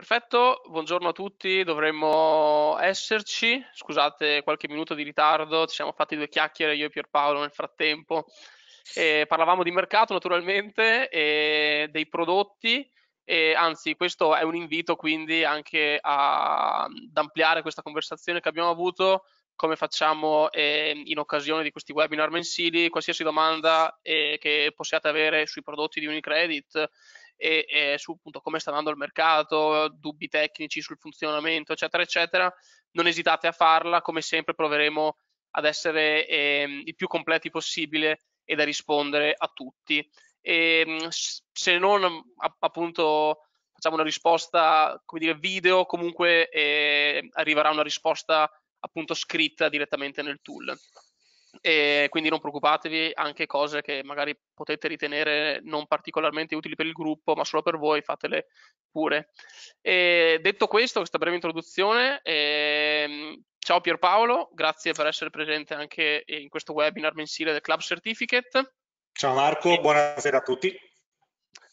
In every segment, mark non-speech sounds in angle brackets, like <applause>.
Perfetto, buongiorno a tutti, dovremmo esserci, scusate qualche minuto di ritardo, ci siamo fatti due chiacchiere io e Pierpaolo nel frattempo, e parlavamo di mercato naturalmente, e dei prodotti, e anzi questo è un invito quindi anche a, ad ampliare questa conversazione che abbiamo avuto, come facciamo eh, in occasione di questi webinar mensili, qualsiasi domanda eh, che possiate avere sui prodotti di Unicredit, e, e su appunto come sta andando il mercato, dubbi tecnici sul funzionamento, eccetera, eccetera, non esitate a farla, come sempre proveremo ad essere eh, il più completi possibile e da rispondere a tutti. E, ehm, se non appunto facciamo una risposta come dire video, comunque eh, arriverà una risposta appunto scritta direttamente nel tool e quindi non preoccupatevi, anche cose che magari potete ritenere non particolarmente utili per il gruppo, ma solo per voi, fatele pure. E detto questo, questa breve introduzione, ehm, ciao Pierpaolo, grazie per essere presente anche in questo webinar mensile del Club Certificate. Ciao Marco, e... buonasera a tutti.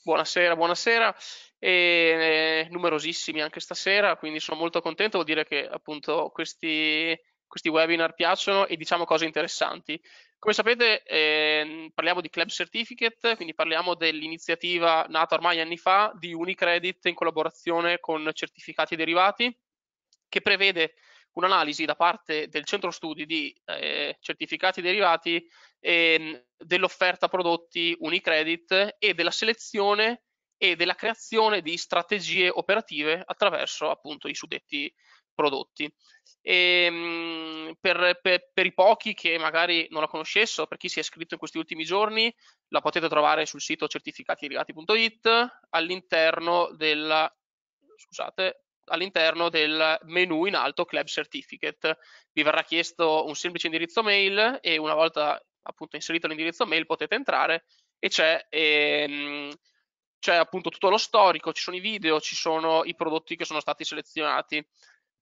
Buonasera, buonasera. E, eh, numerosissimi anche stasera, quindi sono molto contento, vuol dire che appunto questi questi webinar piacciono e diciamo cose interessanti. Come sapete eh, parliamo di Club Certificate, quindi parliamo dell'iniziativa nata ormai anni fa di Unicredit in collaborazione con certificati derivati che prevede un'analisi da parte del centro studi di eh, certificati derivati eh, dell'offerta prodotti Unicredit e della selezione e della creazione di strategie operative attraverso appunto i suddetti prodotti. E, ehm, per, per, per, i pochi che magari non la conoscessero, per chi si è iscritto in questi ultimi giorni, la potete trovare sul sito certificatiderivati.it all'interno scusate, all'interno del menu in alto Club Certificate. Vi verrà chiesto un semplice indirizzo mail e una volta appunto inserito l'indirizzo mail potete entrare e c'è, ehm, c'è appunto tutto lo storico, ci sono i video, ci sono i prodotti che sono stati selezionati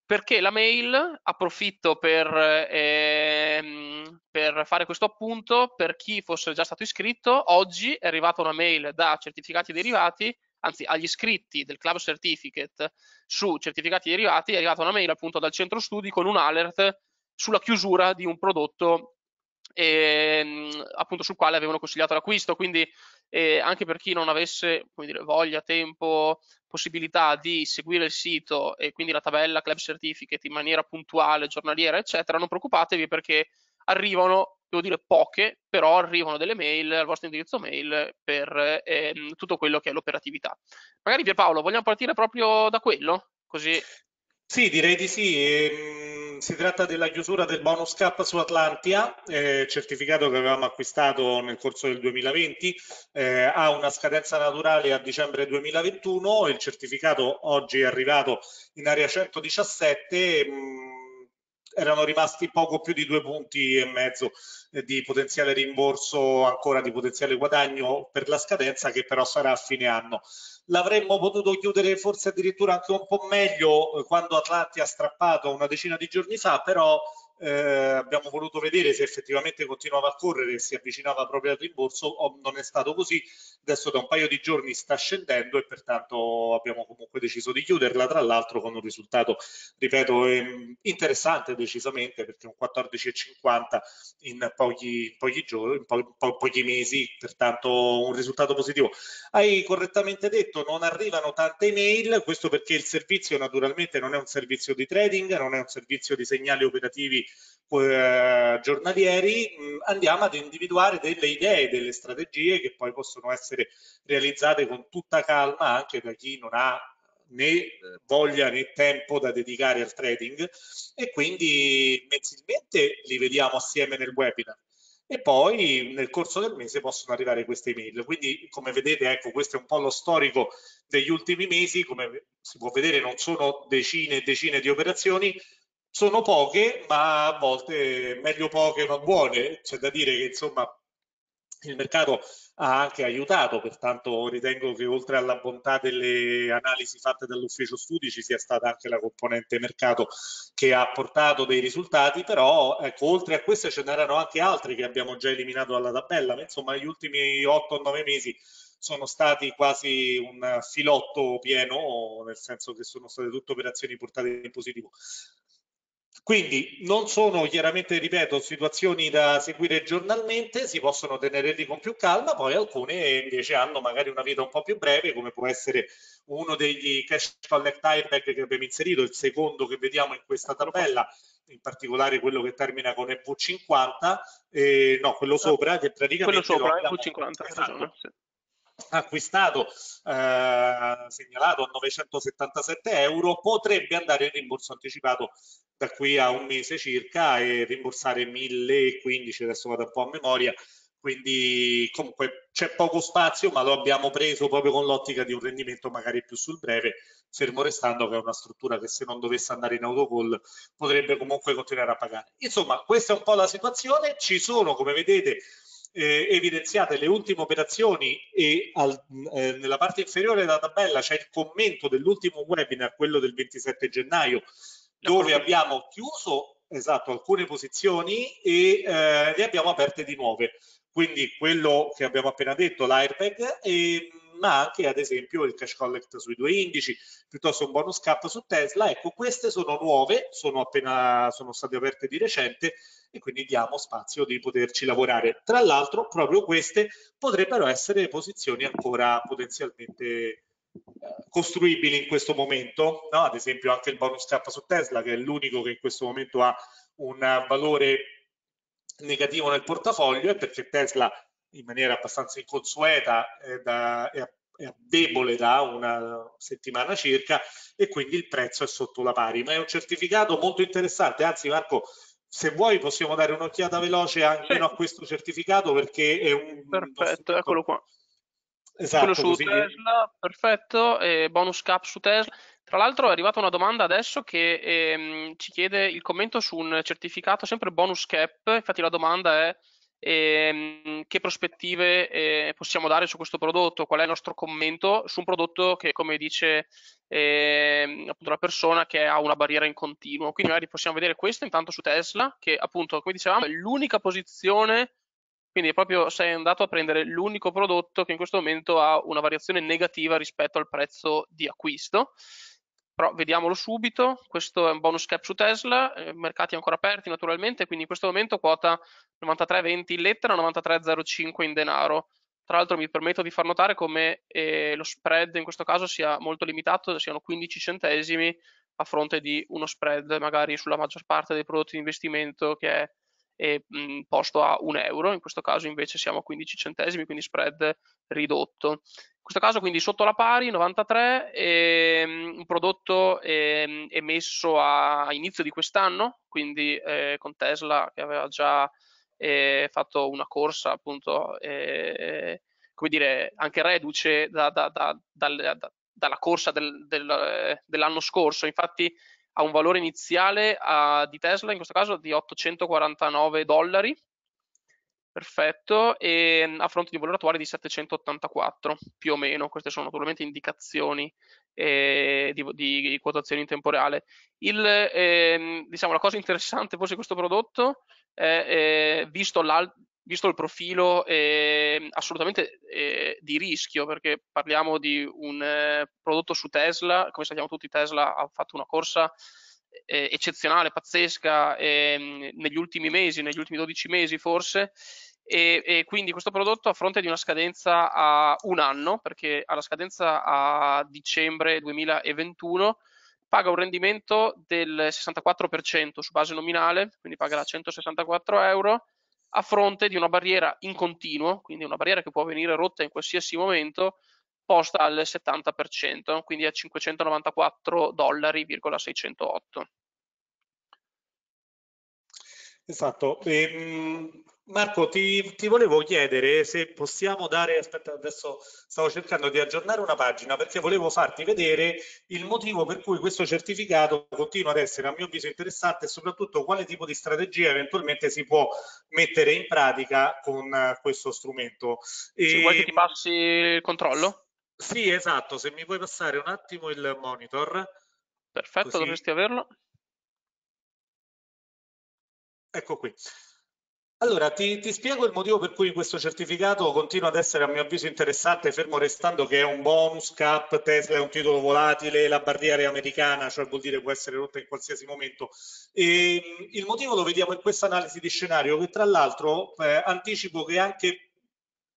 perché la mail approfitto per, ehm, per, fare questo appunto per chi fosse già stato iscritto oggi è arrivata una mail da certificati derivati anzi agli iscritti del club certificate su certificati derivati è arrivata una mail appunto dal centro studi con un alert sulla chiusura di un prodotto ehm, appunto sul quale avevano consigliato l'acquisto. Quindi eh, anche per chi non avesse dire, voglia, tempo, possibilità di seguire il sito e quindi la tabella Club Certificate in maniera puntuale, giornaliera, eccetera, non preoccupatevi perché arrivano, devo dire poche, però arrivano delle mail al vostro indirizzo mail per ehm, tutto quello che è l'operatività. Magari Pierpaolo, vogliamo partire proprio da quello? Così sì, direi di sì. Ehm, si tratta della chiusura del bonus cap su Atlantia, eh, certificato che avevamo acquistato nel corso del 2020, eh, ha una scadenza naturale a dicembre 2021, il certificato oggi è arrivato in area 117. Mh, mm, erano rimasti poco più di due punti e mezzo eh, di potenziale rimborso, ancora di potenziale guadagno per la scadenza che però sarà a fine anno. L'avremmo potuto chiudere forse addirittura anche un po' meglio eh, quando Atlanti ha strappato una decina di giorni fa, però eh, abbiamo voluto vedere se effettivamente continuava a correre e si avvicinava proprio al rimborso o non è stato così. Adesso da un paio di giorni sta scendendo e pertanto abbiamo comunque deciso di chiuderla, tra l'altro con un risultato, ripeto, ehm, interessante decisamente perché un 14,50 in pochi, pochi giorni, in po po pochi mesi, pertanto un risultato positivo. Hai correttamente detto, non arrivano tante email, questo perché il servizio naturalmente non è un servizio di trading, non è un servizio di segnali operativi eh, giornalieri mh, andiamo ad individuare delle idee, delle strategie che poi possono essere realizzate con tutta calma anche da chi non ha né eh, voglia né tempo da dedicare al trading. E quindi mensilmente li vediamo assieme nel webinar. E poi nel corso del mese possono arrivare queste email. Quindi come vedete, ecco, questo è un po' lo storico degli ultimi mesi, come si può vedere non sono decine e decine di operazioni, sono poche, ma a volte meglio poche ma buone. C'è da dire che insomma il mercato ha anche aiutato, pertanto ritengo che oltre alla bontà delle analisi fatte dall'ufficio studi ci sia stata anche la componente mercato che ha portato dei risultati, però ecco, oltre a queste ce n'erano anche altri che abbiamo già eliminato dalla tabella, ma insomma negli ultimi 8-9 mesi sono stati quasi un filotto pieno, nel senso che sono state tutte operazioni portate in positivo. Quindi non sono chiaramente, ripeto, situazioni da seguire giornalmente, si possono tenere lì con più calma, poi alcune invece hanno magari una vita un po' più breve, come può essere uno degli cash collect airbag che abbiamo inserito, il secondo che vediamo in questa tabella, in particolare quello che termina con EV50, eh, no, quello sopra, che praticamente... Quello sopra, EV50, esatto, sì acquistato eh, segnalato a 977 euro potrebbe andare in rimborso anticipato da qui a un mese circa e rimborsare 1015 adesso vado un po' a memoria. Quindi comunque c'è poco spazio ma lo abbiamo preso proprio con l'ottica di un rendimento magari più sul breve fermo restando che è una struttura che se non dovesse andare in autocall potrebbe comunque continuare a pagare. Insomma questa è un po' la situazione. Ci sono come vedete eh, evidenziate le ultime operazioni e al, eh, nella parte inferiore della tabella c'è il commento dell'ultimo webinar, quello del 27 gennaio, dove abbiamo chiuso esatto, alcune posizioni e eh, ne abbiamo aperte di nuove. Quindi quello che abbiamo appena detto, l'airbag, e, ma anche ad esempio il cash collect sui due indici, piuttosto un bonus cap su Tesla. Ecco, queste sono nuove, sono appena sono state aperte di recente e quindi diamo spazio di poterci lavorare. Tra l'altro, proprio queste potrebbero essere posizioni ancora potenzialmente eh, costruibili in questo momento, no? ad esempio anche il bonus cap su Tesla che è l'unico che in questo momento ha un valore negativo nel portafoglio è perché Tesla in maniera abbastanza inconsueta è, da, debole da una settimana circa e quindi il prezzo è sotto la pari, ma è un certificato molto interessante, anzi Marco se vuoi possiamo dare un'occhiata veloce anche sì. a questo certificato perché è un... Perfetto, eccolo qua. Esatto, Quello su così... Tesla, perfetto, e bonus cap su Tesla. Tra l'altro è arrivata una domanda adesso che ehm, ci chiede il commento su un certificato, sempre bonus cap, infatti la domanda è che prospettive eh, possiamo dare su questo prodotto, qual è il nostro commento su un prodotto che come dice eh, appunto la persona che ha una barriera in continuo. Quindi magari possiamo vedere questo intanto su Tesla, che appunto come dicevamo è l'unica posizione, quindi proprio sei andato a prendere l'unico prodotto che in questo momento ha una variazione negativa rispetto al prezzo di acquisto però vediamolo subito, questo è un bonus cap su Tesla, eh, mercati ancora aperti naturalmente, quindi in questo momento quota 93,20 in lettera, 93,05 in denaro. Tra l'altro mi permetto di far notare come eh, lo spread in questo caso sia molto limitato, siano 15 centesimi a fronte di uno spread magari sulla maggior parte dei prodotti di investimento che è è mh, posto a un euro, in questo caso invece siamo a 15 centesimi, quindi spread ridotto. In questo caso quindi sotto la pari 93, ehm, un prodotto ehm, emesso a inizio di quest'anno, quindi eh, con Tesla che aveva già eh, fatto una corsa appunto, eh, come dire, anche reduce da, da, da, dalla corsa del, del, dell'anno scorso. Infatti ha un valore iniziale uh, di Tesla, in questo caso di 849 dollari, perfetto, e mm, a fronte di un valore attuale di 784, più o meno, queste sono naturalmente indicazioni eh, di, di, quotazioni in tempo reale. Il, eh, diciamo, la cosa interessante forse di questo prodotto è, eh, visto visto il profilo eh, assolutamente eh, di rischio, perché parliamo di un eh, prodotto su Tesla, come sappiamo tutti Tesla ha fatto una corsa eh, eccezionale, pazzesca ehm, negli ultimi mesi, negli ultimi 12 mesi forse, e, e, quindi questo prodotto a fronte di una scadenza a un anno, perché ha la scadenza a dicembre 2021, paga un rendimento del 64% su base nominale, quindi pagherà 164 euro, a fronte di una barriera in continuo, quindi una barriera che può venire rotta in qualsiasi momento, posta al 70%, quindi a 594 dollari,608. Esatto. Ehm, Marco, ti, ti, volevo chiedere se possiamo dare, aspetta, adesso stavo cercando di aggiornare una pagina perché volevo farti vedere il motivo per cui questo certificato continua ad essere a mio avviso interessante e soprattutto quale tipo di strategia eventualmente si può mettere in pratica con questo strumento. E... Se vuoi che ti passi il controllo? Sì, esatto, se mi puoi passare un attimo il monitor. Perfetto, così... dovresti averlo. Ecco qui. Allora, ti, ti, spiego il motivo per cui questo certificato continua ad essere a mio avviso interessante, fermo restando che è un bonus, cap, Tesla è un titolo volatile, la barriera è americana, cioè vuol dire può essere rotta in qualsiasi momento. E, il motivo lo vediamo in questa analisi di scenario che tra l'altro eh, anticipo che è anche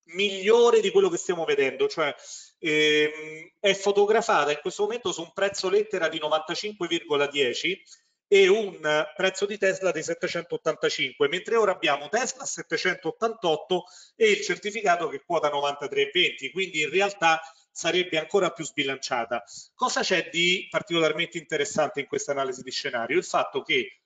migliore di quello che stiamo vedendo, cioè ehm, è fotografata in questo momento su un prezzo lettera di 95,10 e un prezzo di Tesla di 785, mentre ora abbiamo Tesla a 788 e il certificato che quota 93,20, quindi in realtà sarebbe ancora più sbilanciata. Cosa c'è di particolarmente interessante in questa analisi di scenario? Il fatto che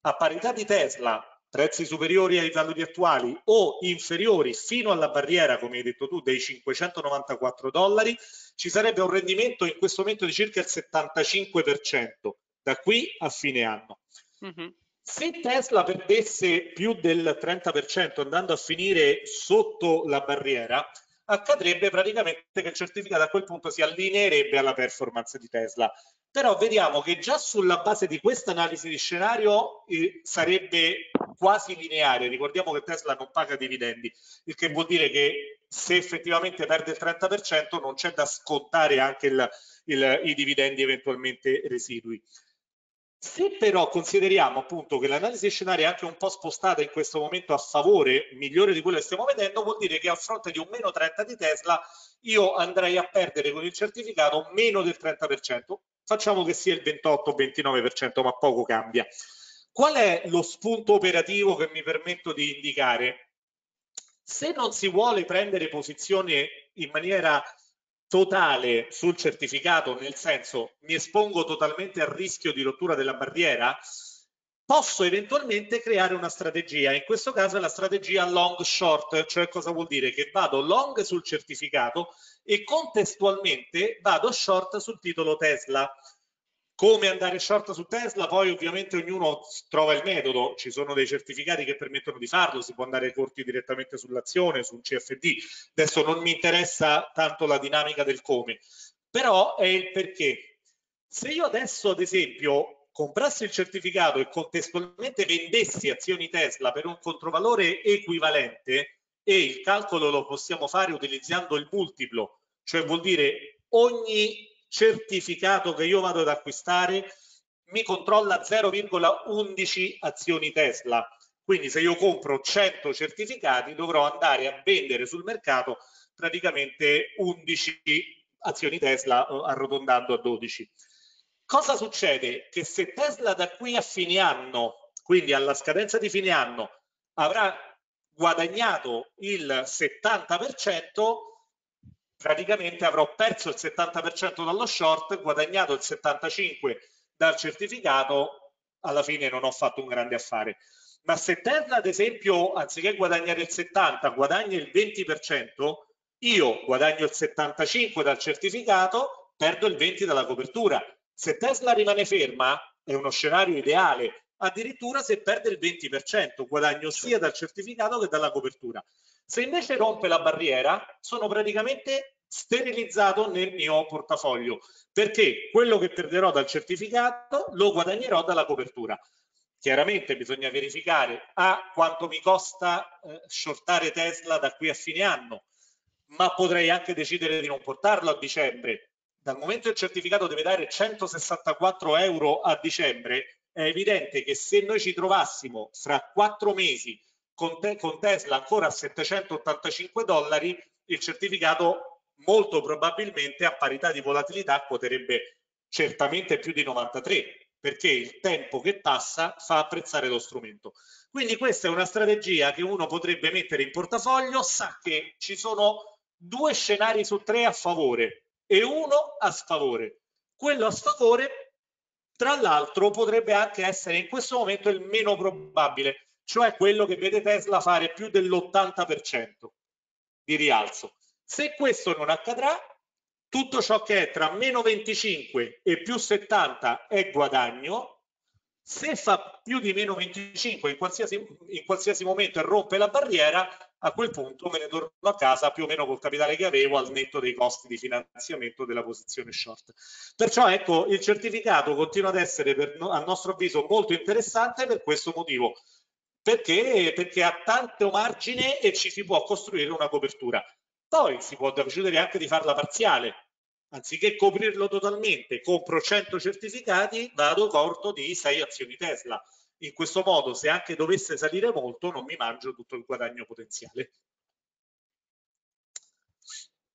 a parità di Tesla prezzi superiori ai valori attuali o inferiori fino alla barriera, come hai detto tu, dei 594 dollari, ci sarebbe un rendimento in questo momento di circa il 75% da qui a fine anno. Mm-hmm. Se Tesla perdesse più del 30% andando a finire sotto la barriera, accadrebbe praticamente che il certificato a quel punto si allineerebbe alla performance di Tesla. Però vediamo che già sulla base di questa analisi di scenario eh, sarebbe quasi lineare. Ricordiamo che Tesla non paga dividendi, il che vuol dire che se effettivamente perde il 30% non c'è da scontare anche il, il, i dividendi eventualmente residui. Se però consideriamo appunto che l'analisi scenaria è anche un po' spostata in questo momento a favore, migliore di quello che stiamo vedendo, vuol dire che a fronte di un meno 30 di Tesla io andrei a perdere con il certificato meno del 30%. Facciamo che sia il 28-29%, ma poco cambia. Qual è lo spunto operativo che mi permetto di indicare? Se non si vuole prendere posizione in maniera totale sul certificato, nel senso mi espongo totalmente al rischio di rottura della barriera, posso eventualmente creare una strategia. In questo caso è la strategia long short, cioè cosa vuol dire? Che vado long sul certificato e contestualmente vado short sul titolo Tesla come andare short su Tesla, poi ovviamente ognuno trova il metodo, ci sono dei certificati che permettono di farlo, si può andare corti direttamente sull'azione, su un CFD. Adesso non mi interessa tanto la dinamica del come, però è il perché. Se io adesso, ad esempio, comprassi il certificato e contestualmente vendessi azioni Tesla per un controvalore equivalente, e il calcolo lo possiamo fare utilizzando il multiplo, cioè vuol dire ogni certificato che io vado ad acquistare mi controlla 0,11 azioni Tesla. Quindi se io compro 100 certificati dovrò andare a vendere sul mercato praticamente 11 azioni Tesla eh, arrotondando a 12. Cosa succede? Che se Tesla da qui a fine anno, quindi alla scadenza di fine anno, avrà guadagnato il 70%, praticamente avrò perso il 70% dallo short, guadagnato il 75% dal certificato, alla fine non ho fatto un grande affare. Ma se Tesla, ad esempio, anziché guadagnare il 70, guadagna il 20%, io guadagno il 75 dal certificato, perdo il 20 dalla copertura. Se Tesla rimane ferma, è uno scenario ideale, addirittura se perde il 20%, guadagno sia dal certificato che dalla copertura. Se invece rompe la barriera, sono praticamente sterilizzato nel mio portafoglio, perché quello che perderò dal certificato lo guadagnerò dalla copertura. Chiaramente bisogna verificare a quanto mi costa eh, shortare Tesla da qui a fine anno, ma potrei anche decidere di non portarlo a dicembre. Dal momento che il certificato deve dare 164 euro a dicembre, è evidente che se noi ci trovassimo fra quattro mesi con, te, con Tesla ancora a 785 dollari, il certificato molto probabilmente a parità di volatilità quoterebbe certamente più di 93 perché il tempo che passa fa apprezzare lo strumento. Quindi questa è una strategia che uno potrebbe mettere in portafoglio, sa che ci sono due scenari su tre a favore e uno a sfavore. Quello a sfavore, tra l'altro, potrebbe anche essere in questo momento il meno probabile, cioè quello che vede Tesla fare più dell'80% di rialzo. Se questo non accadrà, tutto ciò che è tra meno 25 e più 70 è guadagno, se fa più di meno 25 in qualsiasi, in qualsiasi momento e rompe la barriera, a quel punto me ne torno a casa più o meno col capitale che avevo al netto dei costi di finanziamento della posizione short. Perciò ecco, il certificato continua ad essere per, a nostro avviso molto interessante per questo motivo perché, perché ha tanto margine e ci si può costruire una copertura. Poi si può decidere anche di farla parziale, anziché coprirlo totalmente, compro 100 certificati, vado corto di 6 azioni Tesla. In questo modo, se anche dovesse salire molto, non mi mangio tutto il guadagno potenziale.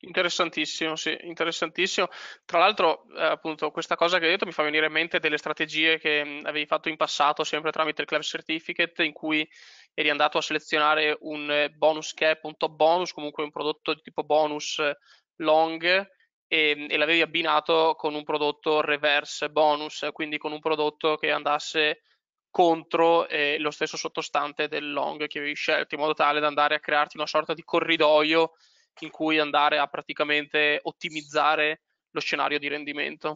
Interessantissimo, sì, interessantissimo. Tra l'altro, eh, appunto, questa cosa che hai detto mi fa venire in mente delle strategie che mh, avevi fatto in passato, sempre tramite il Club Certificate, in cui eri andato a selezionare un eh, bonus cap, un top bonus, comunque un prodotto di tipo bonus eh, long e, e l'avevi abbinato con un prodotto reverse bonus, quindi con un prodotto che andasse contro eh, lo stesso sottostante del long che avevi scelto, in modo tale da andare a crearti una sorta di corridoio in cui andare a praticamente ottimizzare lo scenario di rendimento.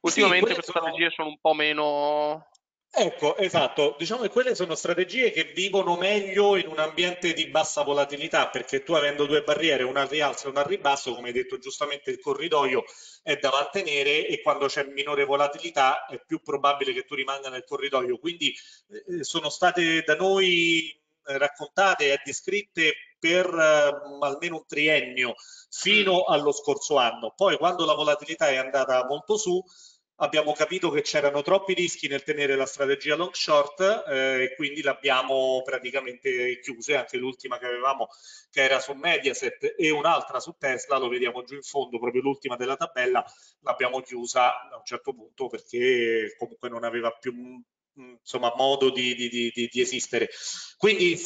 Ultimamente sì, queste sono... strategie sono un po' meno Ecco, esatto, diciamo che quelle sono strategie che vivono meglio in un ambiente di bassa volatilità, perché tu avendo due barriere, una al rialzo e una al ribasso, come hai detto giustamente, il corridoio è da mantenere e quando c'è minore volatilità è più probabile che tu rimanga nel corridoio. Quindi eh, sono state da noi raccontate e descritte per uh, almeno un triennio fino mm. allo scorso anno. Poi quando la volatilità è andata molto su, abbiamo capito che c'erano troppi rischi nel tenere la strategia long short eh, e quindi l'abbiamo praticamente chiusa, anche l'ultima che avevamo che era su Mediaset e un'altra su Tesla, lo vediamo giù in fondo, proprio l'ultima della tabella, l'abbiamo chiusa a un certo punto perché comunque non aveva più insomma, modo di, di, di, di, esistere. Quindi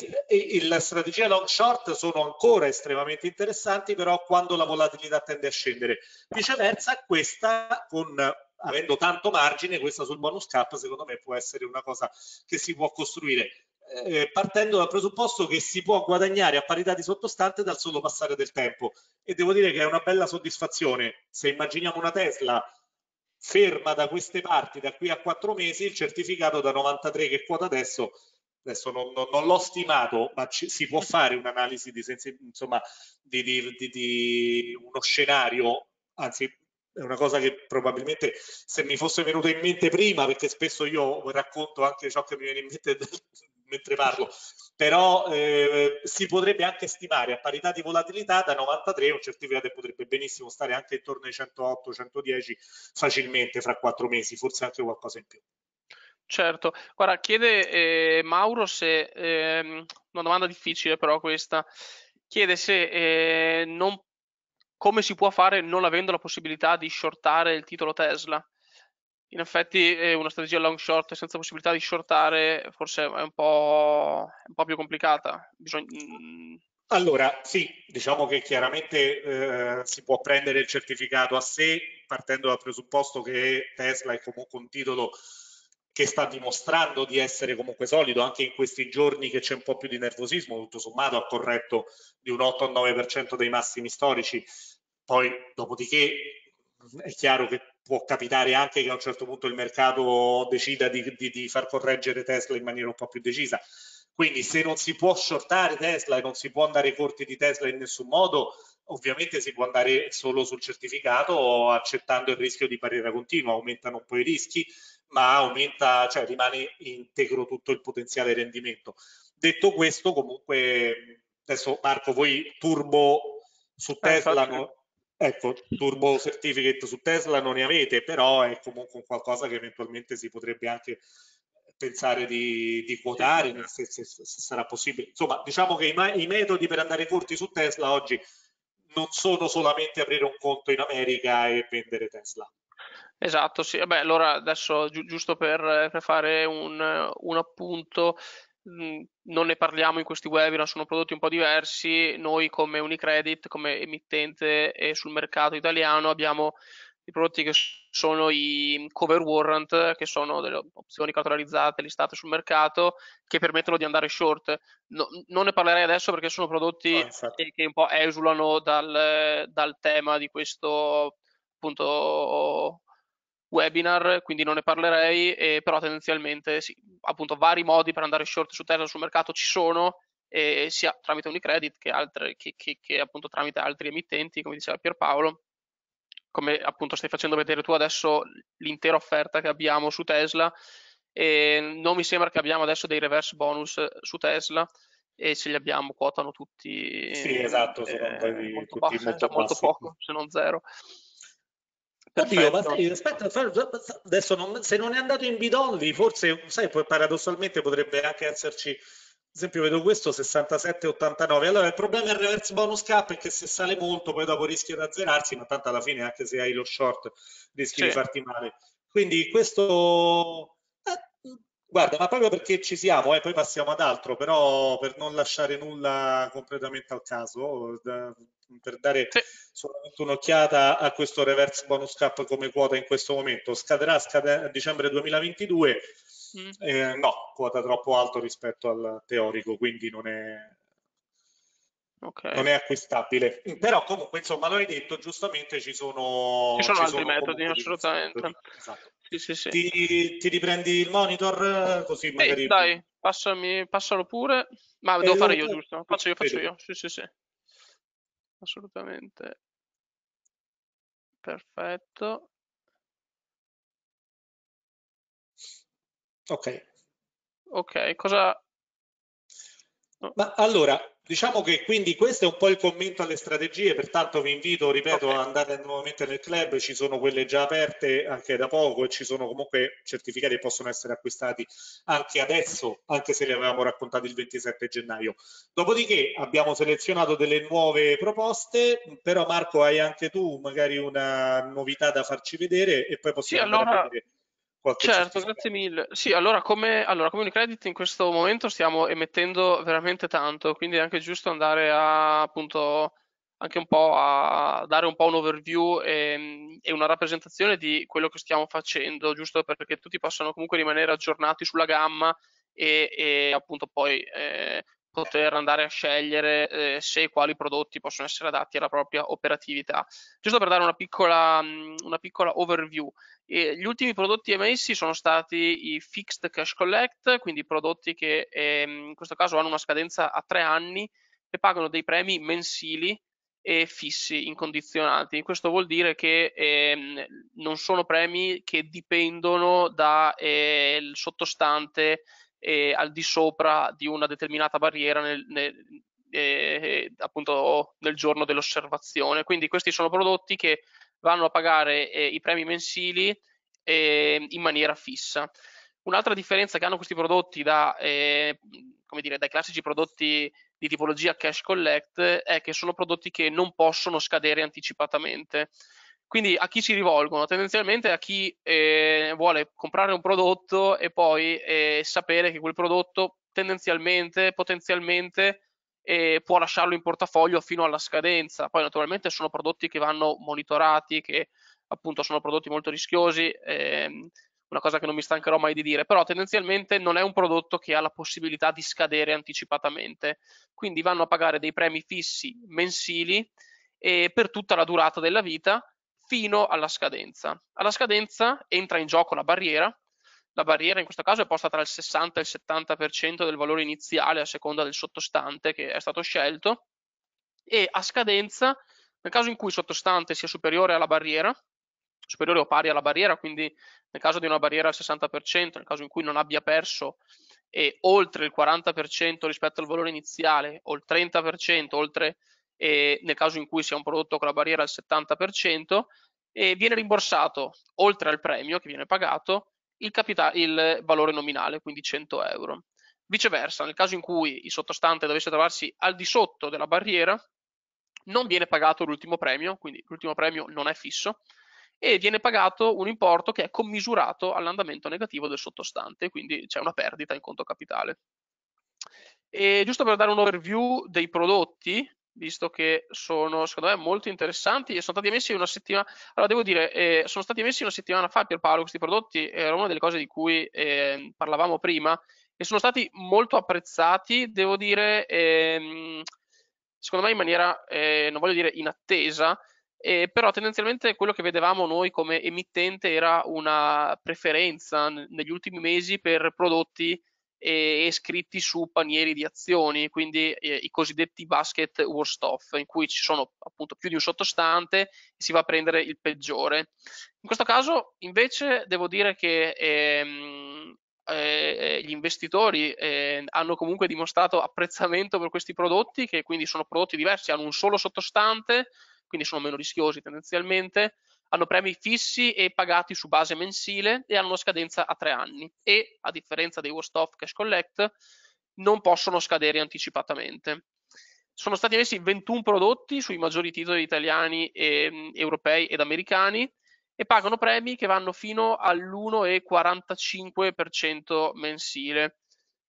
la strategia long short sono ancora estremamente interessanti, però quando la volatilità tende a scendere. Viceversa, questa con avendo tanto margine, questa sul bonus cap secondo me può essere una cosa che si può costruire. Eh, partendo dal presupposto che si può guadagnare a parità di sottostante dal solo passare del tempo e devo dire che è una bella soddisfazione se immaginiamo una Tesla ferma da queste parti da qui a quattro mesi il certificato da 93 che quota adesso adesso non, non, non l'ho stimato ma ci, si può fare un'analisi di, di, di, di uno scenario anzi è una cosa che probabilmente se mi fosse venuto in mente prima, perché spesso io racconto anche ciò che mi viene in mente <laughs> mentre parlo, però eh, si potrebbe anche stimare a parità di volatilità da 93 un certificato potrebbe benissimo stare anche intorno ai 108-110 facilmente fra quattro mesi, forse anche qualcosa in più. Certo, guarda, chiede eh, Mauro se, eh, una domanda difficile però questa, chiede se eh, non come si può fare non avendo la possibilità di shortare il titolo Tesla. In effetti una strategia long short senza possibilità di shortare forse è un po', un po più complicata. Bisogna... Mm. Allora, sì, diciamo che chiaramente eh, si può prendere il certificato a sé partendo dal presupposto che Tesla è comunque un titolo che sta dimostrando di essere comunque solido anche in questi giorni che c'è un po' più di nervosismo, tutto sommato ha corretto di un 8-9% dei massimi storici poi, dopodiché, è chiaro che può capitare anche che a un certo punto il mercato decida di, di, di far correggere Tesla in maniera un po' più decisa. Quindi se non si può shortare Tesla e non si può andare corti di Tesla in nessun modo, ovviamente si può andare solo sul certificato accettando il rischio di barriera continua, aumentano un po' i rischi, ma aumenta, cioè rimane integro tutto il potenziale rendimento. Detto questo, comunque, adesso Marco, voi turbo su eh, Tesla, no, Ecco, Turbo Certificate su Tesla non ne avete, però è comunque qualcosa che eventualmente si potrebbe anche pensare di, di quotare, se, se, se, sarà possibile. Insomma, diciamo che i, i, metodi per andare corti su Tesla oggi non sono solamente aprire un conto in America e vendere Tesla. Esatto, sì. Vabbè, allora adesso gi- giusto per, per fare un, un appunto, non ne parliamo in questi webinar, sono prodotti un po' diversi. Noi come Unicredit, come emittente e sul mercato italiano abbiamo i prodotti che sono i cover warrant, che sono delle opzioni catalogizzate listate sul mercato, che permettono di andare short. No, non ne parlerei adesso perché sono prodotti oh, che un po' esulano dal, dal tema di questo appunto webinar, quindi non ne parlerei, eh, però tendenzialmente sì, appunto vari modi per andare short su Tesla sul mercato ci sono, eh, sia tramite Unicredit che, altre, che, che, che appunto tramite altri emittenti, come diceva Pierpaolo, come appunto stai facendo vedere tu adesso l'intera offerta che abbiamo su Tesla E non mi sembra che abbiamo adesso dei reverse bonus su Tesla e ce li abbiamo, quotano tutti. Sì, esatto, sono eh, molto, tutti bassi, molto, molto poco, se non zero. Oddio, ma sai, aspetta, adesso non, se non è andato in bidonli, forse, sai, paradossalmente potrebbe anche esserci, ad esempio vedo questo 67,89, allora il problema del reverse bonus cap è che se sale molto poi dopo rischia di azzerarsi, ma tanto alla fine anche se hai lo short rischi sì. di farti male. Quindi questo, guarda, ma proprio perché ci siamo, eh, poi passiamo ad altro, però per non lasciare nulla completamente al caso, per dare sì. solamente un'occhiata a questo reverse bonus cap come quota in questo momento. Scaderà scade a dicembre 2022, mm. eh, no, quota troppo alto rispetto al teorico, quindi non è, okay. non è acquistabile. Però comunque, insomma, lo hai detto, giustamente ci sono... Ci sono ci altri sono metodi, assolutamente. Esatto. Sì, sì, sì. Ti, ti, riprendi il monitor così magari... dai, passami, passalo pure. Ma devo fare io, giusto? Faccio io, faccio io. Sì, sì, sì assolutamente perfetto ok ok cosa ma allora Diciamo che quindi questo è un po' il commento alle strategie, pertanto vi invito, ripeto, okay. ad andare nuovamente nel club, ci sono quelle già aperte anche da poco e ci sono comunque certificati che possono essere acquistati anche adesso, anche se li avevamo raccontati il 27 gennaio. Dopodiché abbiamo selezionato delle nuove proposte, però Marco hai anche tu magari una novità da farci vedere e poi possiamo sì, allora... vedere certo, grazie mille. Sì, allora come, allora come Unicredit in questo momento stiamo emettendo veramente tanto, quindi è anche giusto andare a appunto anche un po' a dare un po' un overview e, e una rappresentazione di quello che stiamo facendo, giusto perché tutti possano comunque rimanere aggiornati sulla gamma e, e appunto poi eh, poter andare a scegliere eh, se e quali prodotti possono essere adatti alla propria operatività. Giusto per dare una piccola, una piccola overview, e gli ultimi prodotti emessi sono stati i Fixed Cash Collect, quindi prodotti che ehm, in questo caso hanno una scadenza a tre anni e pagano dei premi mensili e fissi, incondizionati. Questo vuol dire che ehm, non sono premi che dipendono dal eh, sottostante eh, al di sopra di una determinata barriera nel, nel, eh, appunto nel giorno dell'osservazione. Quindi questi sono prodotti che vanno a pagare eh, i premi mensili eh, in maniera fissa. Un'altra differenza che hanno questi prodotti da, eh, dire, dai classici prodotti di tipologia cash collect è che sono prodotti che non possono scadere anticipatamente. Quindi a chi si rivolgono? Tendenzialmente a chi eh, vuole comprare un prodotto e poi eh, sapere che quel prodotto tendenzialmente, potenzialmente eh, può lasciarlo in portafoglio fino alla scadenza. Poi naturalmente sono prodotti che vanno monitorati, che appunto sono prodotti molto rischiosi, ehm, una cosa che non mi stancherò mai di dire, però tendenzialmente non è un prodotto che ha la possibilità di scadere anticipatamente. Quindi vanno a pagare dei premi fissi mensili per tutta la durata della vita fino alla scadenza. Alla scadenza entra in gioco la barriera. La barriera in questo caso è posta tra il 60 e il 70% del valore iniziale a seconda del sottostante che è stato scelto e a scadenza, nel caso in cui il sottostante sia superiore alla barriera, superiore o pari alla barriera, quindi nel caso di una barriera al 60%, nel caso in cui non abbia perso e oltre il 40% rispetto al valore iniziale o il 30% oltre e nel caso in cui sia un prodotto con la barriera al 70%, e viene rimborsato oltre al premio che viene pagato il, capita- il valore nominale, quindi 100 euro. Viceversa, nel caso in cui il sottostante dovesse trovarsi al di sotto della barriera, non viene pagato l'ultimo premio, quindi l'ultimo premio non è fisso, e viene pagato un importo che è commisurato all'andamento negativo del sottostante, quindi c'è una perdita in conto capitale. E giusto per dare un overview dei prodotti, visto che sono secondo me molto interessanti e sono stati emessi una settimana allora devo dire eh, sono stati emessi una settimana fa per Paolo questi prodotti era una delle cose di cui eh, parlavamo prima e sono stati molto apprezzati devo dire ehm, secondo me in maniera eh, non voglio dire in attesa eh, però tendenzialmente quello che vedevamo noi come emittente era una preferenza negli ultimi mesi per prodotti e, scritti su panieri di azioni, quindi eh, i cosiddetti basket worst off, in cui ci sono appunto più di un sottostante e si va a prendere il peggiore. In questo caso invece devo dire che ehm, eh, gli investitori eh, hanno comunque dimostrato apprezzamento per questi prodotti, che quindi sono prodotti diversi, hanno un solo sottostante, quindi sono meno rischiosi tendenzialmente, hanno premi fissi e pagati su base mensile e hanno una scadenza a tre anni e, a differenza dei Worst Off Cash Collect, non possono scadere anticipatamente. Sono stati messi 21 prodotti sui maggiori titoli italiani, e, europei ed americani e pagano premi che vanno fino all'1,45% mensile.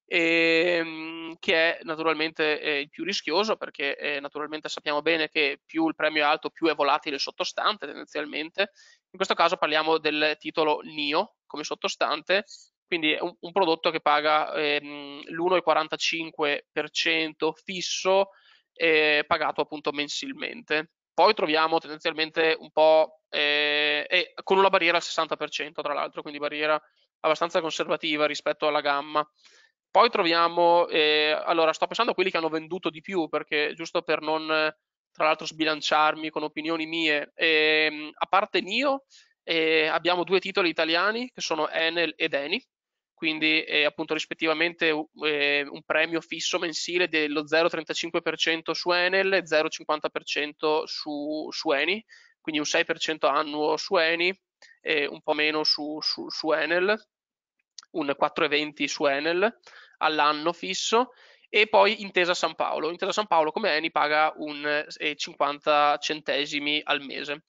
E, ehm, che è naturalmente eh, il più rischioso perché eh, naturalmente sappiamo bene che più il premio è alto più è volatile il sottostante tendenzialmente. In questo caso parliamo del titolo NIO come sottostante quindi è un, un prodotto che paga ehm, l'1,45% fisso eh, pagato appunto mensilmente. Poi troviamo tendenzialmente un po' eh, con una barriera al 60% tra l'altro quindi barriera abbastanza conservativa rispetto alla gamma poi troviamo, eh, allora sto pensando a quelli che hanno venduto di più, perché giusto per non, tra l'altro, sbilanciarmi con opinioni mie, eh, a parte Nio, eh, abbiamo due titoli italiani che sono Enel ed Eni, quindi eh, appunto rispettivamente eh, un premio fisso mensile dello 0,35% su Enel e 0,50% su, su Eni, quindi un 6% annuo su Eni e un po' meno su, su, su Enel, un 4,20 su Enel all'anno fisso e poi Intesa San Paolo. Intesa San Paolo come Eni paga un eh, 50 centesimi al mese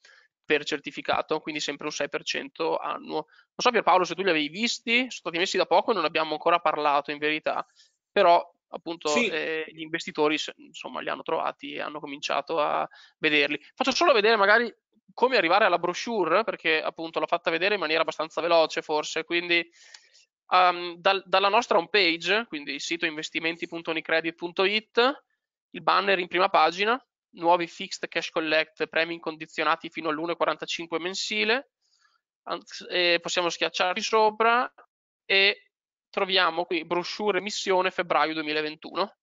per certificato, quindi sempre un 6% annuo. Non so Pierpaolo se tu li avevi visti, sono stati messi da poco e non abbiamo ancora parlato in verità, però appunto sì. eh, gli investitori insomma li hanno trovati e hanno cominciato a vederli. Faccio solo vedere magari come arrivare alla brochure perché appunto l'ho fatta vedere in maniera abbastanza veloce forse, quindi um, dal, dalla nostra home page, quindi sito investimenti.unicredit.it, il banner in prima pagina, nuovi fixed cash collect, premi incondizionati fino all'1,45 mensile, possiamo schiacciarli sopra e troviamo qui brochure emissione febbraio 2021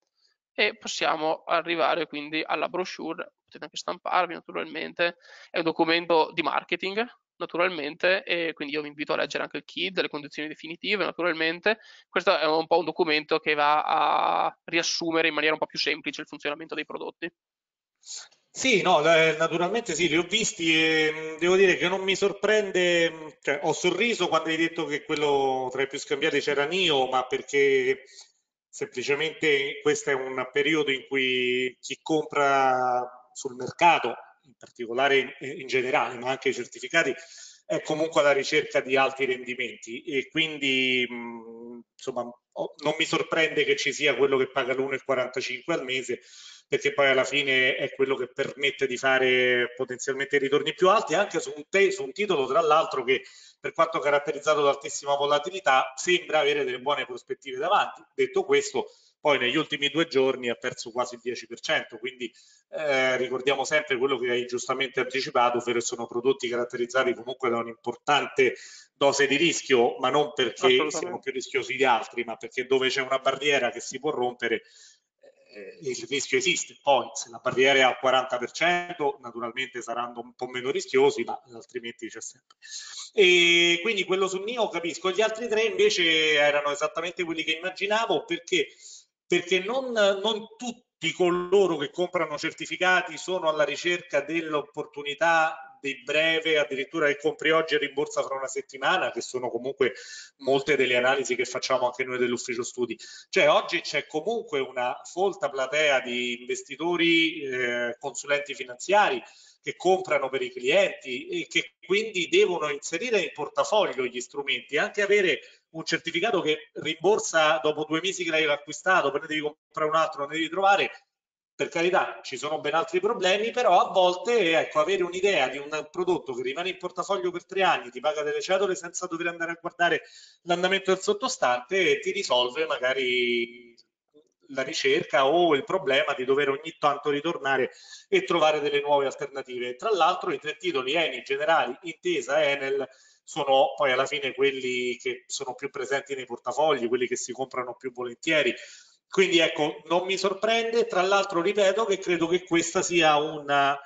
e possiamo arrivare quindi alla brochure, potete anche stamparvi naturalmente, è un documento di marketing naturalmente, e quindi io vi invito a leggere anche il KID, le condizioni definitive, naturalmente. Questo è un po' un documento che va a riassumere in maniera un po' più semplice il funzionamento dei prodotti. Sì, no, naturalmente sì, li ho visti e devo dire che non mi sorprende, cioè, ho sorriso quando hai detto che quello tra i più scambiati c'era Nio, ma perché semplicemente questo è un periodo in cui chi compra sul mercato in particolare in generale, ma anche i certificati, è comunque alla ricerca di alti rendimenti e quindi mh, insomma non mi sorprende che ci sia quello che paga l'1,45 al mese perché poi alla fine è quello che permette di fare potenzialmente ritorni più alti anche su un, te, su un titolo tra l'altro che per quanto caratterizzato da altissima volatilità sembra avere delle buone prospettive davanti. Detto questo, poi negli ultimi due giorni ha perso quasi il 10%, quindi eh, ricordiamo sempre quello che hai giustamente anticipato, ovvero sono prodotti caratterizzati comunque da un'importante dose di rischio, ma non perché siano più rischiosi di altri, ma perché dove c'è una barriera che si può rompere eh, il rischio esiste. Poi se la barriera è al 40%, naturalmente saranno un po' meno rischiosi, ma altrimenti c'è sempre. E quindi quello su Nio capisco. Gli altri tre invece erano esattamente quelli che immaginavo perché perché non, non tutti coloro che comprano certificati sono alla ricerca dell'opportunità di breve, addirittura che compri oggi e rimborsa fra una settimana, che sono comunque molte delle analisi che facciamo anche noi dell'ufficio studi. Cioè oggi c'è comunque una folta platea di investitori, eh, consulenti finanziari che comprano per i clienti e che quindi devono inserire in portafoglio gli strumenti, anche avere un certificato che rimborsa dopo due mesi che l'hai acquistato, poi ne devi comprare un altro, ne devi trovare. Per carità, ci sono ben altri problemi, però a volte ecco, avere un'idea di un prodotto che rimane in portafoglio per tre anni, ti paga delle cedole senza dover andare a guardare l'andamento del sottostante, ti risolve magari la ricerca o il problema di dover ogni tanto ritornare e trovare delle nuove alternative. Tra l'altro i tre titoli Eni, Generali, Intesa, Enel sono poi alla fine quelli che sono più presenti nei portafogli, quelli che si comprano più volentieri. Quindi ecco, non mi sorprende, tra l'altro ripeto che credo che questa sia una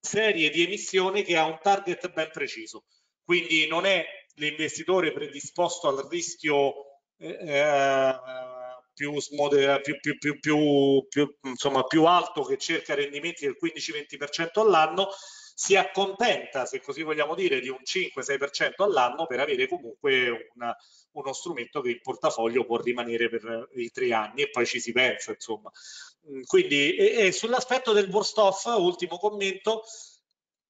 serie di emissioni che ha un target ben preciso. Quindi non è l'investitore predisposto al rischio eh, più, più, più, più, insomma, più alto che cerca rendimenti del 15-20% all'anno, si accontenta, se così vogliamo dire, di un 5-6% all'anno per avere comunque una, uno strumento che in portafoglio può rimanere per i tre anni e poi ci si pensa, insomma. Mm, quindi, e, e sull'aspetto del worst off, ultimo commento,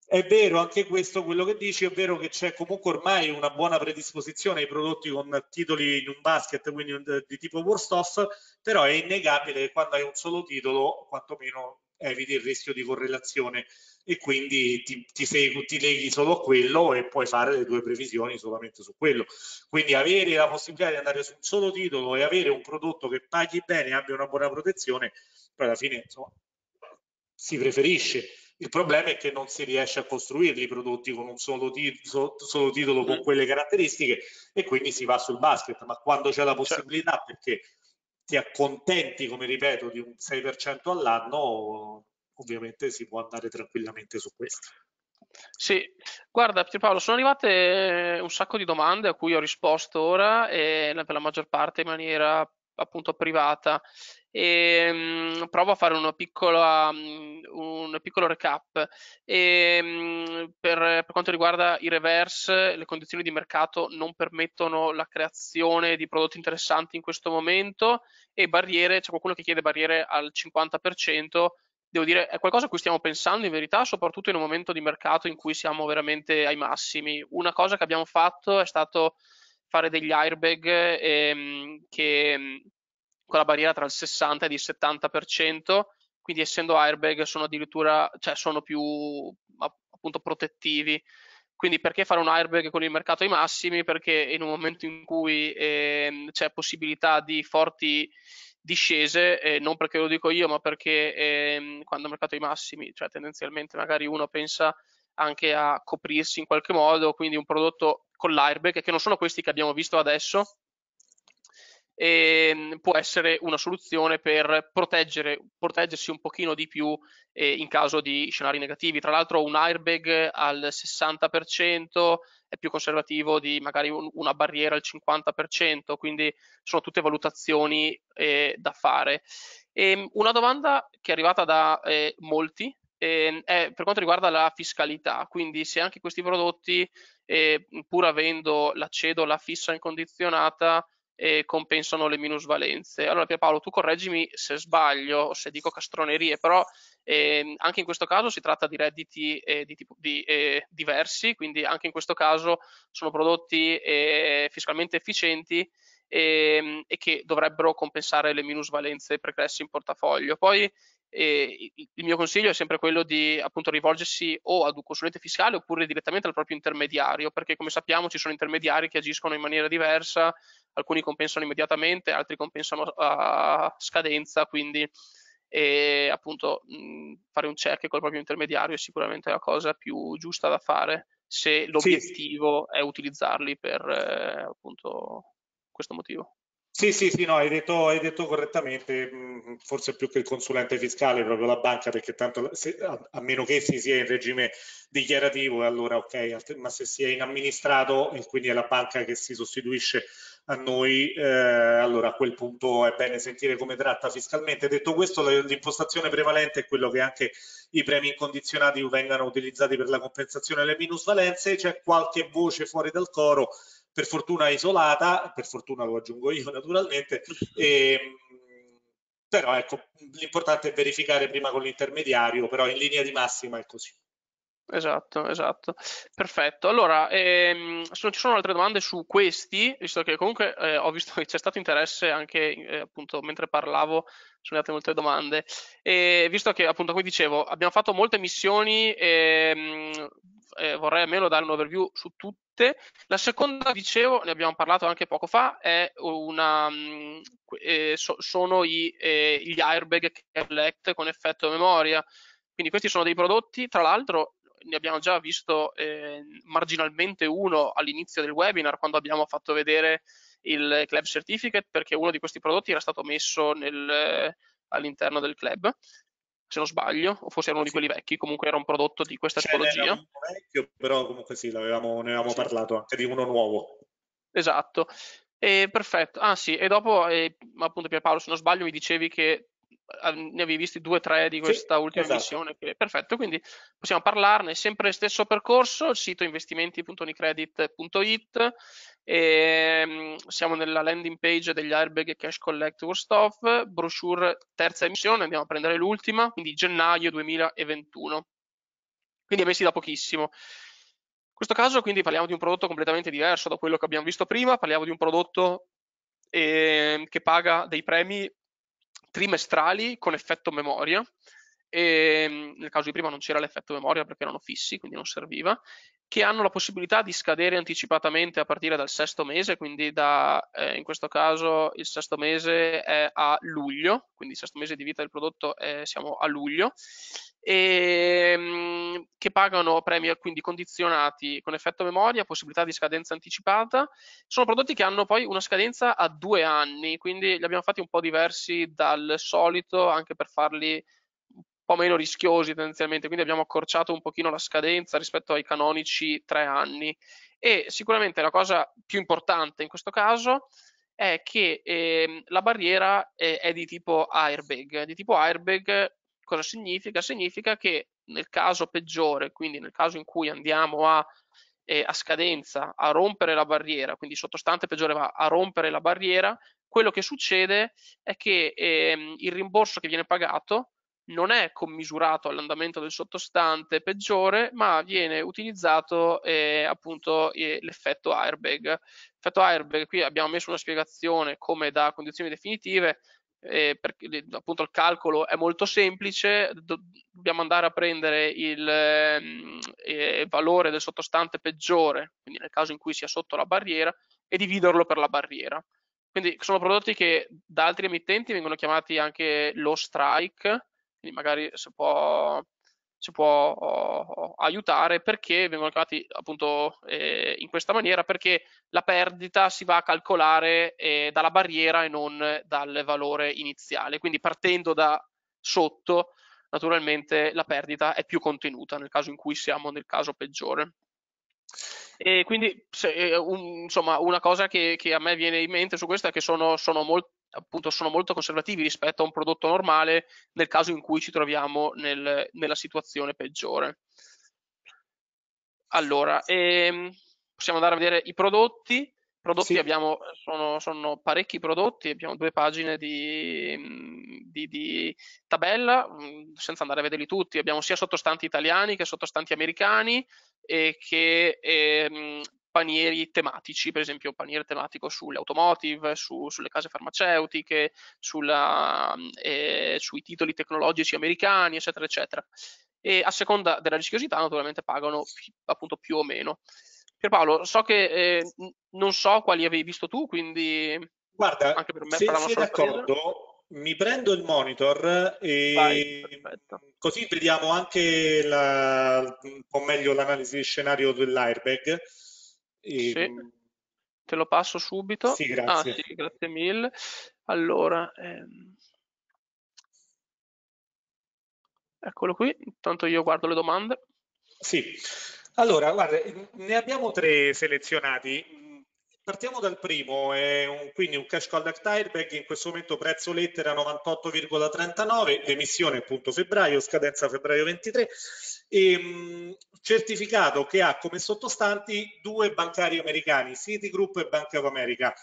è vero anche questo, quello che dici, è vero che c'è comunque ormai una buona predisposizione ai prodotti con titoli in un basket, quindi di tipo worst off, però è innegabile che quando hai un solo titolo, quantomeno eviti il rischio di correlazione e quindi ti, ti, segui, ti leghi solo a quello e puoi fare le tue previsioni solamente su quello. Quindi avere la possibilità di andare su un solo titolo e avere un prodotto che paghi bene e abbia una buona protezione, poi alla fine insomma, si preferisce il problema è che non si riesce a costruirli i prodotti con un solo, titolo, solo titolo con mm. quelle caratteristiche e quindi si va sul basket, ma quando c'è la certo. possibilità perché ti accontenti, come ripeto, di un 6% all'anno, ovviamente si può andare tranquillamente su questo. Sì, guarda Paolo, sono arrivate un sacco di domande a cui ho risposto ora e per la maggior parte in maniera appunto privata e um, provo a fare una piccola, um, un piccolo recap. E, um, per, per, quanto riguarda i reverse, le condizioni di mercato non permettono la creazione di prodotti interessanti in questo momento e barriere, c'è qualcuno che chiede barriere al 50%. Devo dire, è qualcosa a cui stiamo pensando in verità, soprattutto in un momento di mercato in cui siamo veramente ai massimi. Una cosa che abbiamo fatto è stato fare degli airbag ehm, che con la barriera tra il 60 e il 70%, quindi essendo airbag sono addirittura, cioè sono più appunto protettivi. Quindi perché fare un airbag con il mercato ai massimi? Perché in un momento in cui eh, c'è possibilità di forti discese, eh, non perché lo dico io, ma perché eh, quando il mercato ai massimi, cioè tendenzialmente magari uno pensa anche a coprirsi in qualche modo, quindi un prodotto con l'airbag, che non sono questi che abbiamo visto adesso, eh, può essere una soluzione per proteggersi un pochino di più eh, in caso di scenari negativi. Tra l'altro un airbag al 60% è più conservativo di magari un, una barriera al 50%, quindi sono tutte valutazioni eh, da fare. E ehm, una domanda che è arrivata da eh, molti eh, è per quanto riguarda la fiscalità, quindi se anche questi prodotti, eh, pur avendo la cedola fissa incondizionata, eh, compensano le minusvalenze. Allora Pierpaolo, tu correggimi se sbaglio o se dico castronerie, però eh, anche in questo caso si tratta di redditi eh, di tipo, di, eh, diversi, quindi anche in questo caso sono prodotti eh, fiscalmente efficienti ehm, e che dovrebbero compensare le minusvalenze pregresse in portafoglio. Poi e il mio consiglio è sempre quello di appunto rivolgersi o ad un consulente fiscale oppure direttamente al proprio intermediario, perché come sappiamo ci sono intermediari che agiscono in maniera diversa, alcuni compensano immediatamente, altri compensano a scadenza, quindi e appunto mh, fare un check col proprio intermediario è sicuramente la cosa più giusta da fare se l'obiettivo sì. è utilizzarli per eh, appunto questo motivo. Sì, sì, sì, no, hai detto, hai detto correttamente, mm, forse più che il consulente fiscale, proprio la banca, perché tanto se, a, a, meno che si sia in regime dichiarativo, allora ok, ma se si è in amministrato e quindi è la banca che si sostituisce a noi, eh, allora a quel punto è bene sentire come tratta fiscalmente. Detto questo, l'impostazione prevalente è quello che anche i premi incondizionati vengano utilizzati per la compensazione delle minusvalenze, c'è qualche voce fuori dal coro per fortuna isolata, per fortuna lo aggiungo io naturalmente, e, ehm, però ecco, l'importante è verificare prima con l'intermediario, però in linea di massima è così. Esatto, esatto. Perfetto. Allora, ehm, se non ci sono altre domande su questi, visto che comunque eh, ho visto <laughs> che c'è stato interesse anche eh, appunto mentre parlavo, sono arrivate molte domande. E visto che appunto come dicevo, abbiamo fatto molte missioni, ehm, eh, vorrei almeno dare un overview su tutte. La seconda, dicevo, ne abbiamo parlato anche poco fa, una, mm, eh, so, sono i, eh, gli airbag Collect con effetto memoria. Quindi questi sono dei prodotti, tra l'altro ne abbiamo già visto eh, marginalmente uno all'inizio del webinar quando abbiamo fatto vedere il Club Certificate perché uno di questi prodotti era stato messo nel, all'interno del club se non sbaglio, o forse era uno di quelli vecchi, comunque era un prodotto di questa cioè, tipologia. Era uno vecchio, però comunque sì, ne avevamo sì. parlato anche di uno nuovo. Esatto. E perfetto, ah sì, e dopo eh, appunto Pierpaolo, se non sbaglio, mi dicevi che ne avevi visti due o tre di questa sì, ultima esatto. missione. Che, perfetto, quindi possiamo parlarne. Sempre stesso percorso, il sito investimenti.unicredit.it. E, siamo nella landing page degli airbag cash collect worst off, brochure terza emissione, andiamo a prendere l'ultima, quindi gennaio 2021. Quindi messi da pochissimo. In questo caso quindi parliamo di un prodotto completamente diverso da quello che abbiamo visto prima, parliamo di un prodotto eh, che paga dei premi trimestrali con effetto memoria. E nel caso di prima non c'era l'effetto memoria perché erano fissi, quindi non serviva, che hanno la possibilità di scadere anticipatamente a partire dal sesto mese, quindi da, eh, in questo caso il sesto mese è a luglio, quindi il sesto mese di vita del prodotto è, siamo a luglio, e, ehm, che pagano premi quindi condizionati con effetto memoria, possibilità di scadenza anticipata. Sono prodotti che hanno poi una scadenza a due anni, quindi li abbiamo fatti un po' diversi dal solito anche per farli un po' meno rischiosi tendenzialmente, quindi abbiamo accorciato un pochino la scadenza rispetto ai canonici tre anni. E sicuramente la cosa più importante in questo caso è che eh, la barriera è, è, di tipo airbag. Di tipo airbag Cosa significa? Significa che nel caso peggiore, quindi nel caso in cui andiamo a, eh, a scadenza, a rompere la barriera, quindi sottostante peggiore va a rompere la barriera, quello che succede è che ehm, il rimborso che viene pagato non è commisurato all'andamento del sottostante peggiore, ma viene utilizzato eh, appunto eh, l'effetto airbag. L'effetto airbag, qui abbiamo messo una spiegazione come da condizioni definitive, eh, perché appunto il calcolo è molto semplice, do, dobbiamo andare a prendere il ehm, eh, valore del sottostante peggiore, quindi nel caso in cui sia sotto la barriera, e dividerlo per la barriera. Quindi sono prodotti che da altri emittenti vengono chiamati anche low strike, quindi magari si può ci può oh, aiutare perché vengono chiamati appunto eh, in questa maniera perché la perdita si va a calcolare eh, dalla barriera e non dal valore iniziale. Quindi partendo da sotto naturalmente la perdita è più contenuta nel caso in cui siamo nel caso peggiore. E quindi se, eh, un, insomma una cosa che, che, a me viene in mente su questo è che sono, sono molto appunto sono molto conservativi rispetto a un prodotto normale nel caso in cui ci troviamo nel, nella situazione peggiore. Allora, ehm, possiamo andare a vedere i prodotti. Prodotti sì. abbiamo, sono, sono, parecchi prodotti, abbiamo due pagine di, di, di, tabella, senza andare a vederli tutti. Abbiamo sia sottostanti italiani che sottostanti americani e che ehm, panieri tematici, per esempio un paniere tematico sulle automotive, su, sulle case farmaceutiche, sulla, eh, sui titoli tecnologici americani, eccetera, eccetera. E a seconda della rischiosità, naturalmente pagano appunto più o meno. Pierpaolo, so che eh, non so quali avevi visto tu, quindi Guarda, anche per me se sei d'accordo, mi prendo il monitor e Vai, così vediamo anche la, un po' meglio l'analisi di scenario dell'airbag. E... Sì, te lo passo subito. Sì, grazie. Ah, sì, grazie mille. Allora, ehm... eccolo qui, intanto io guardo le domande. Sì, allora, guarda, ne abbiamo tre selezionati. Partiamo dal primo, è un, quindi un cash collect airbag, in questo momento prezzo lettera 98,39, emissione appunto febbraio, scadenza febbraio 23, e, mh, certificato che ha come sottostanti due bancari americani, Citigroup e Bank of America.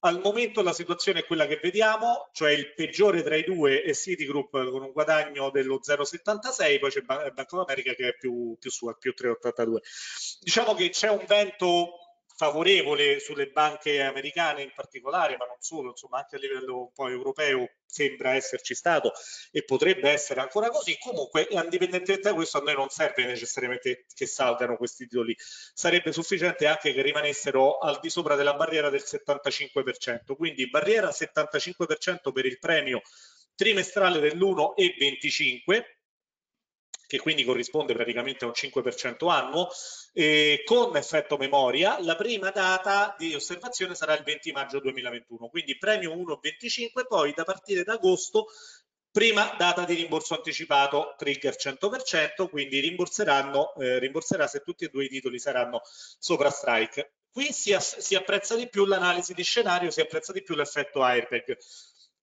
Al momento la situazione è quella che vediamo, cioè il peggiore tra i due è Citigroup con un guadagno dello 0,76, poi c'è Bank of America che è più, più su, più 3,82. Diciamo che c'è un vento favorevole sulle banche americane in particolare, ma non solo, insomma anche a livello un po' europeo sembra esserci stato e potrebbe essere ancora così. Comunque, indipendentemente da questo, a noi non serve necessariamente che salgano questi titoli, sarebbe sufficiente anche che rimanessero al di sopra della barriera del 75%. Quindi barriera 75% per il premio trimestrale dell'1,25 che quindi corrisponde praticamente a un 5% annuo, eh, con effetto memoria, la prima data di osservazione sarà il 20 maggio 2021, quindi premio 1,25, poi da partire da agosto prima data di rimborso anticipato, trigger 100%, quindi rimborseranno, eh, rimborserà se tutti e due i titoli saranno sopra strike. qui si, si apprezza di più l'analisi di scenario, si apprezza di più l'effetto airbag.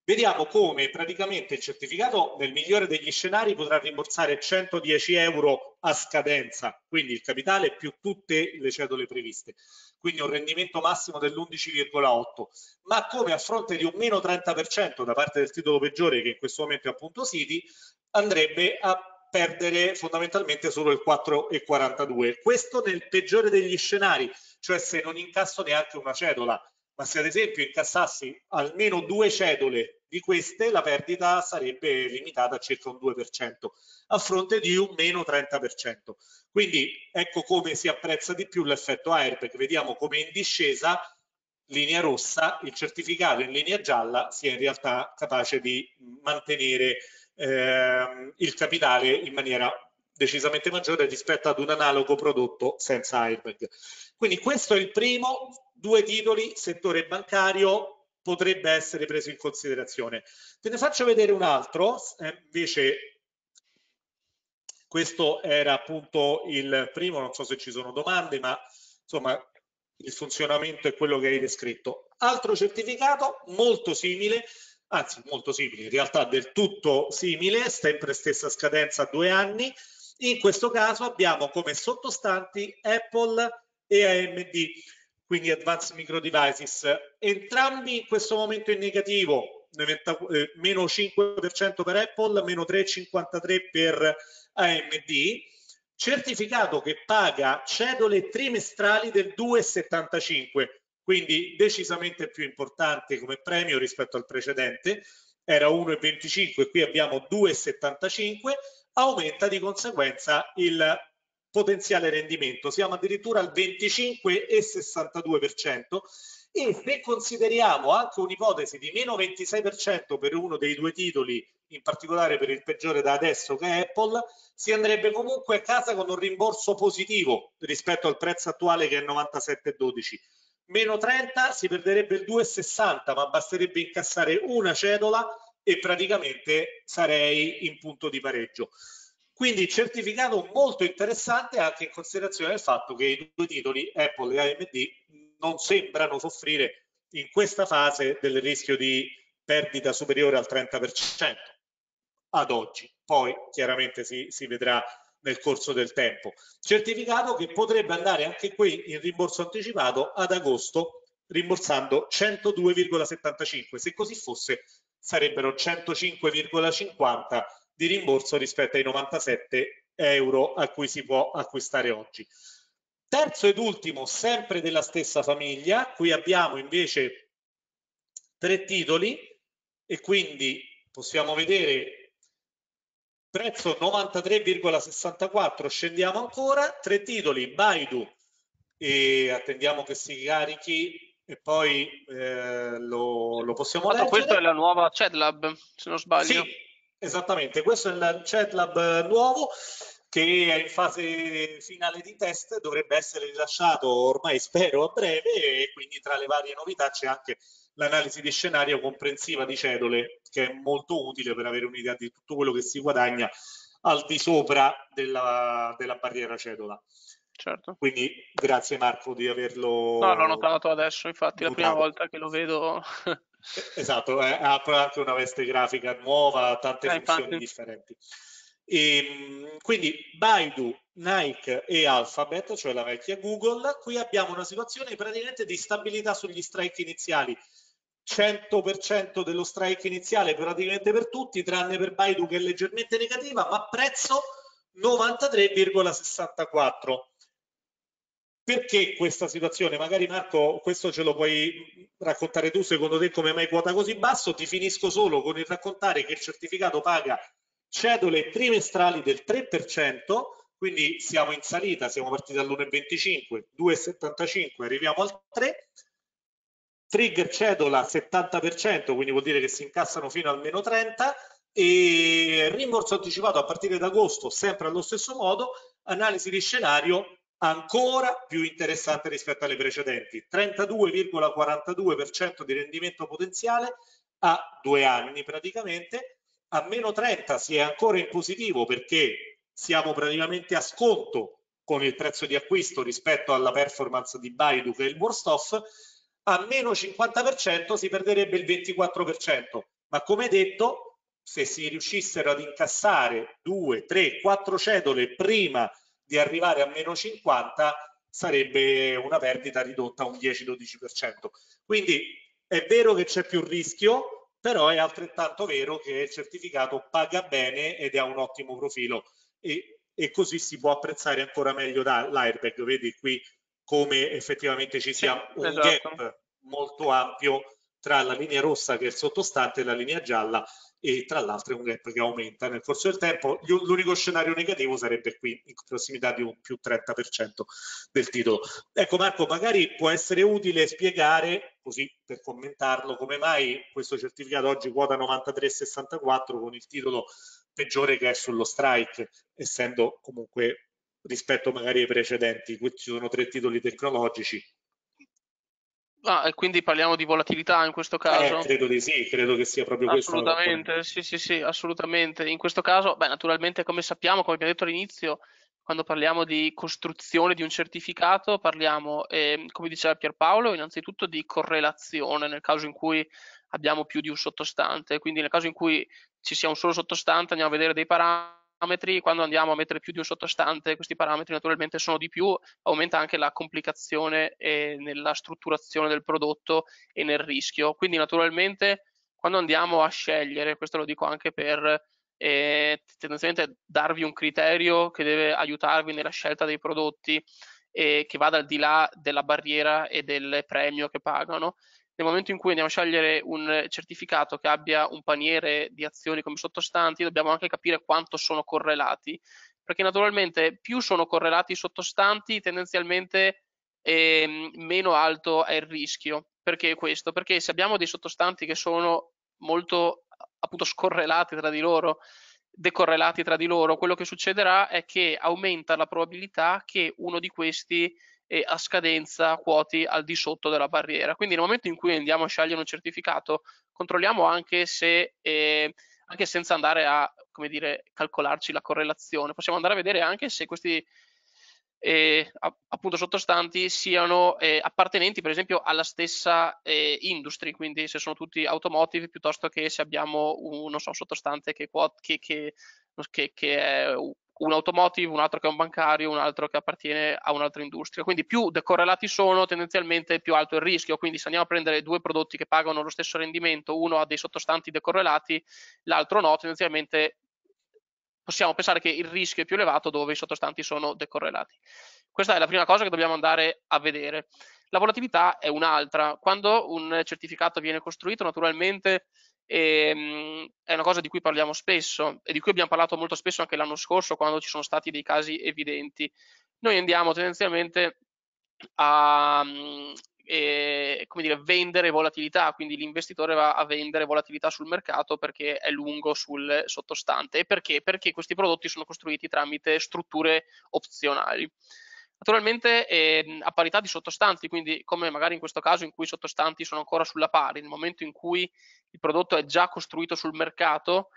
Vediamo come praticamente il certificato nel migliore degli scenari potrà rimborsare 110 euro a scadenza, quindi il capitale più tutte le cedole previste, quindi un rendimento massimo dell'11,8, ma come a fronte di un meno 30% da parte del titolo peggiore che in questo momento è appunto City, andrebbe a perdere fondamentalmente solo il 4,42. Questo nel peggiore degli scenari, cioè se non incasso neanche una cedola, ma se ad esempio incassassi almeno due cedole di queste, la perdita sarebbe limitata a circa un 2%, a fronte di un meno 30%. Quindi ecco come si apprezza di più l'effetto airbag. Vediamo come in discesa, linea rossa, il certificato in linea gialla sia in realtà capace di mantenere eh, il capitale in maniera decisamente maggiore rispetto ad un analogo prodotto senza airbag. Quindi questo è il primo, due titoli, settore bancario, potrebbe essere preso in considerazione. Te ne faccio vedere un altro, eh, invece questo era appunto il primo, non so se ci sono domande, ma insomma il funzionamento è quello che hai descritto. Altro certificato molto simile, anzi molto simile, in realtà del tutto simile, sempre stessa scadenza due anni. In questo caso abbiamo come sottostanti Apple e AMD, quindi Advanced Micro Devices, entrambi in questo momento in negativo, eh, meno 5% per Apple, meno 3,53% per AMD, certificato che paga cedole trimestrali del 2,75, quindi decisamente più importante come premio rispetto al precedente, era 1,25, qui abbiamo 2,75, aumenta di conseguenza il potenziale rendimento, siamo addirittura al 25,62% e se consideriamo anche un'ipotesi di meno 26% per uno dei due titoli, in particolare per il peggiore da adesso che è Apple, si andrebbe comunque a casa con un rimborso positivo rispetto al prezzo attuale che è 97,12. Meno 30 si perderebbe il 2,60, ma basterebbe incassare una cedola e praticamente sarei in punto di pareggio. Quindi certificato molto interessante anche in considerazione del fatto che i due titoli, Apple e AMD, non sembrano soffrire in questa fase del rischio di perdita superiore al 30% ad oggi. Poi chiaramente si, si vedrà nel corso del tempo. Certificato che potrebbe andare anche qui in rimborso anticipato ad agosto rimborsando 102,75. Se così fosse sarebbero 105,50 di rimborso rispetto ai 97 euro a cui si può acquistare oggi. Terzo ed ultimo, sempre della stessa famiglia, qui abbiamo invece tre titoli e quindi possiamo vedere prezzo 93,64, scendiamo ancora, tre titoli, Baidu, e attendiamo che si carichi e poi eh, lo, lo, possiamo leggere. Questa è la nuova CEDLab, se non sbaglio. Sì, Esattamente, questo è il ChatLab nuovo che è in fase finale di test, dovrebbe essere rilasciato ormai spero a breve e quindi tra le varie novità c'è anche l'analisi di scenario comprensiva di cedole che è molto utile per avere un'idea di tutto quello che si guadagna al di sopra della, della barriera cedola. Certo. Quindi grazie Marco di averlo... No, l'ho notato adesso, infatti notato. la prima volta che lo vedo Esatto, eh, ha anche una veste grafica nuova, tante eh, funzioni infatti. differenti. E, ehm, quindi Baidu, Nike e Alphabet, cioè la vecchia Google, qui abbiamo una situazione praticamente di stabilità sugli strike iniziali. 100% dello strike iniziale praticamente per tutti, tranne per Baidu che è leggermente negativa, ma prezzo 93,64 perché questa situazione? Magari Marco, questo ce lo puoi raccontare tu, secondo te come mai quota così basso? Ti finisco solo con il raccontare che il certificato paga cedole trimestrali del 3%, quindi siamo in salita, siamo partiti dall'1,25, 2,75, arriviamo al 3, trigger cedola 70%, quindi vuol dire che si incassano fino al meno 30 e rimborso anticipato a partire da agosto sempre allo stesso modo, analisi di scenario ancora più interessante rispetto alle precedenti, 32,42% di rendimento potenziale a due anni praticamente, a meno 30 si è ancora in positivo perché siamo praticamente a sconto con il prezzo di acquisto rispetto alla performance di Baidu che è il worst off, a meno 50% si perderebbe il 24%, ma come detto, se si riuscissero ad incassare 2, 3, 4 cedole prima di arrivare a meno 50, sarebbe una perdita ridotta a un 10-12%. Quindi è vero che c'è più rischio, però è altrettanto vero che il certificato paga bene ed ha un ottimo profilo e, e così si può apprezzare ancora meglio l'airbag. Vedi qui come effettivamente ci sia sì, un esatto. gap molto ampio tra la linea rossa che è il sottostante e la linea gialla e tra l'altro è un gap che aumenta nel corso del tempo. L'unico scenario negativo sarebbe qui in prossimità di un più 30% del titolo. Ecco Marco, magari può essere utile spiegare, così per commentarlo, come mai questo certificato oggi quota 93,64 con il titolo peggiore che è sullo strike, essendo comunque rispetto magari ai precedenti, qui ci sono tre titoli tecnologici, Ah, quindi parliamo di volatilità in questo caso? Eh, credo di sì, credo che sia proprio questo. Assolutamente, sì, sì, sì, assolutamente. In questo caso, beh, naturalmente, come sappiamo, come abbiamo detto all'inizio, quando parliamo di costruzione di un certificato, parliamo, eh, come diceva Pierpaolo, innanzitutto di correlazione nel caso in cui abbiamo più di un sottostante. Quindi nel caso in cui ci sia un solo sottostante, andiamo a vedere dei parametri, quando andiamo a mettere più di un sottostante, questi parametri naturalmente sono di più, aumenta anche la complicazione eh, nella strutturazione del prodotto e nel rischio. Quindi naturalmente quando andiamo a scegliere, questo lo dico anche per eh, tendenzialmente darvi un criterio che deve aiutarvi nella scelta dei prodotti e che vada al di là della barriera e del premio che pagano nel momento in cui andiamo a scegliere un certificato che abbia un paniere di azioni come sottostanti, dobbiamo anche capire quanto sono correlati, perché naturalmente più sono correlati i sottostanti, tendenzialmente eh, meno alto è il rischio. Perché questo? Perché se abbiamo dei sottostanti che sono molto appunto scorrelati tra di loro, decorrelati tra di loro, quello che succederà è che aumenta la probabilità che uno di questi e a scadenza quoti al di sotto della barriera. Quindi nel momento in cui andiamo a scegliere un certificato, controlliamo anche se, eh, anche senza andare a come dire, calcolarci la correlazione, possiamo andare a vedere anche se questi eh, appunto sottostanti siano eh, appartenenti per esempio alla stessa eh, industry, quindi se sono tutti automotive piuttosto che se abbiamo un so, sottostante che, che, che, che, è un automotive, un altro che è un bancario, un altro che appartiene a un'altra industria. Quindi più decorrelati sono, tendenzialmente più alto il rischio. Quindi se andiamo a prendere due prodotti che pagano lo stesso rendimento, uno ha dei sottostanti decorrelati, l'altro no, tendenzialmente possiamo pensare che il rischio è più elevato dove i sottostanti sono decorrelati. Questa è la prima cosa che dobbiamo andare a vedere. La volatilità è un'altra. Quando un certificato viene costruito, naturalmente e, ehm, è una cosa di cui parliamo spesso e di cui abbiamo parlato molto spesso anche l'anno scorso quando ci sono stati dei casi evidenti. Noi andiamo tendenzialmente a eh, come dire, vendere volatilità, quindi l'investitore va a vendere volatilità sul mercato perché è lungo sul sottostante. E perché? Perché questi prodotti sono costruiti tramite strutture opzionali. Naturalmente eh, a parità di sottostanti, quindi come magari in questo caso in cui i sottostanti sono ancora sulla pari, nel momento in cui il prodotto è già costruito sul mercato,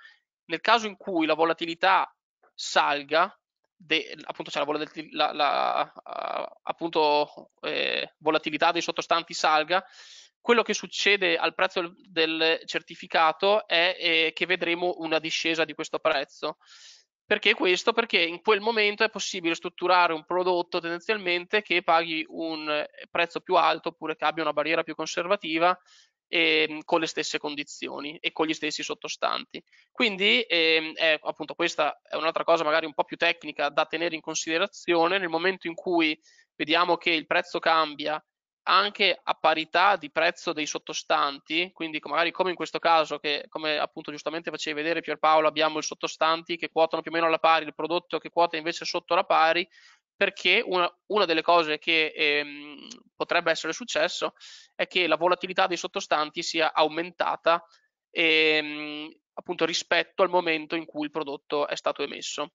nel caso in cui la volatilità salga, de, appunto c'è la, volatil, la, la uh, appunto, eh, volatilità dei sottostanti salga, quello che succede al prezzo del certificato è eh, che vedremo una discesa di questo prezzo. Perché questo? Perché in quel momento è possibile strutturare un prodotto tendenzialmente che paghi un eh, prezzo più alto oppure che abbia una barriera più conservativa eh, con le stesse condizioni e con gli stessi sottostanti. Quindi eh, è, appunto questa è un'altra cosa magari un po' più tecnica da tenere in considerazione nel momento in cui vediamo che il prezzo cambia anche a parità di prezzo dei sottostanti, quindi magari come in questo caso che come appunto giustamente facevi vedere Pierpaolo abbiamo i sottostanti che quotano più o meno alla pari, il prodotto che quota invece sotto la pari, perché una, una delle cose che ehm, potrebbe essere successo è che la volatilità dei sottostanti sia aumentata ehm, appunto rispetto al momento in cui il prodotto è stato emesso.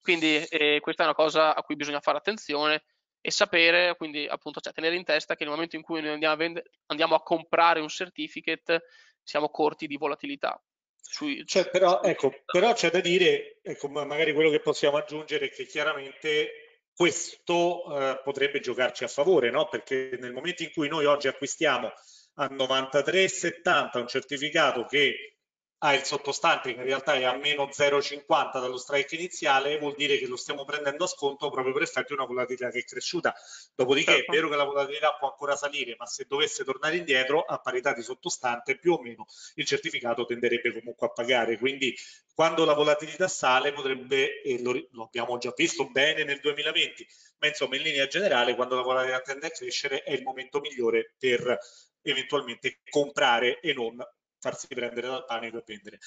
Quindi eh, questa è una cosa a cui bisogna fare attenzione e sapere, quindi appunto cioè, tenere in testa che nel momento in cui noi andiamo a, vendere, andiamo a comprare un certificate siamo corti di volatilità. Sui, cioè, però, ecco, però c'è da dire, ecco, magari quello che possiamo aggiungere è che chiaramente questo eh, potrebbe giocarci a favore, no? perché nel momento in cui noi oggi acquistiamo a 93,70 un certificato che ha il sottostante che in realtà è a meno 0,50 dallo strike iniziale, vuol dire che lo stiamo prendendo a sconto proprio per effetto di una volatilità che è cresciuta. Dopodiché certo. è vero che la volatilità può ancora salire, ma se dovesse tornare indietro a parità di sottostante, più o meno il certificato tenderebbe comunque a pagare. Quindi quando la volatilità sale potrebbe, e lo, lo abbiamo già visto bene nel 2020, ma insomma in linea generale quando la volatilità tende a crescere è il momento migliore per eventualmente comprare e non farsi prendere dal panico e vendere.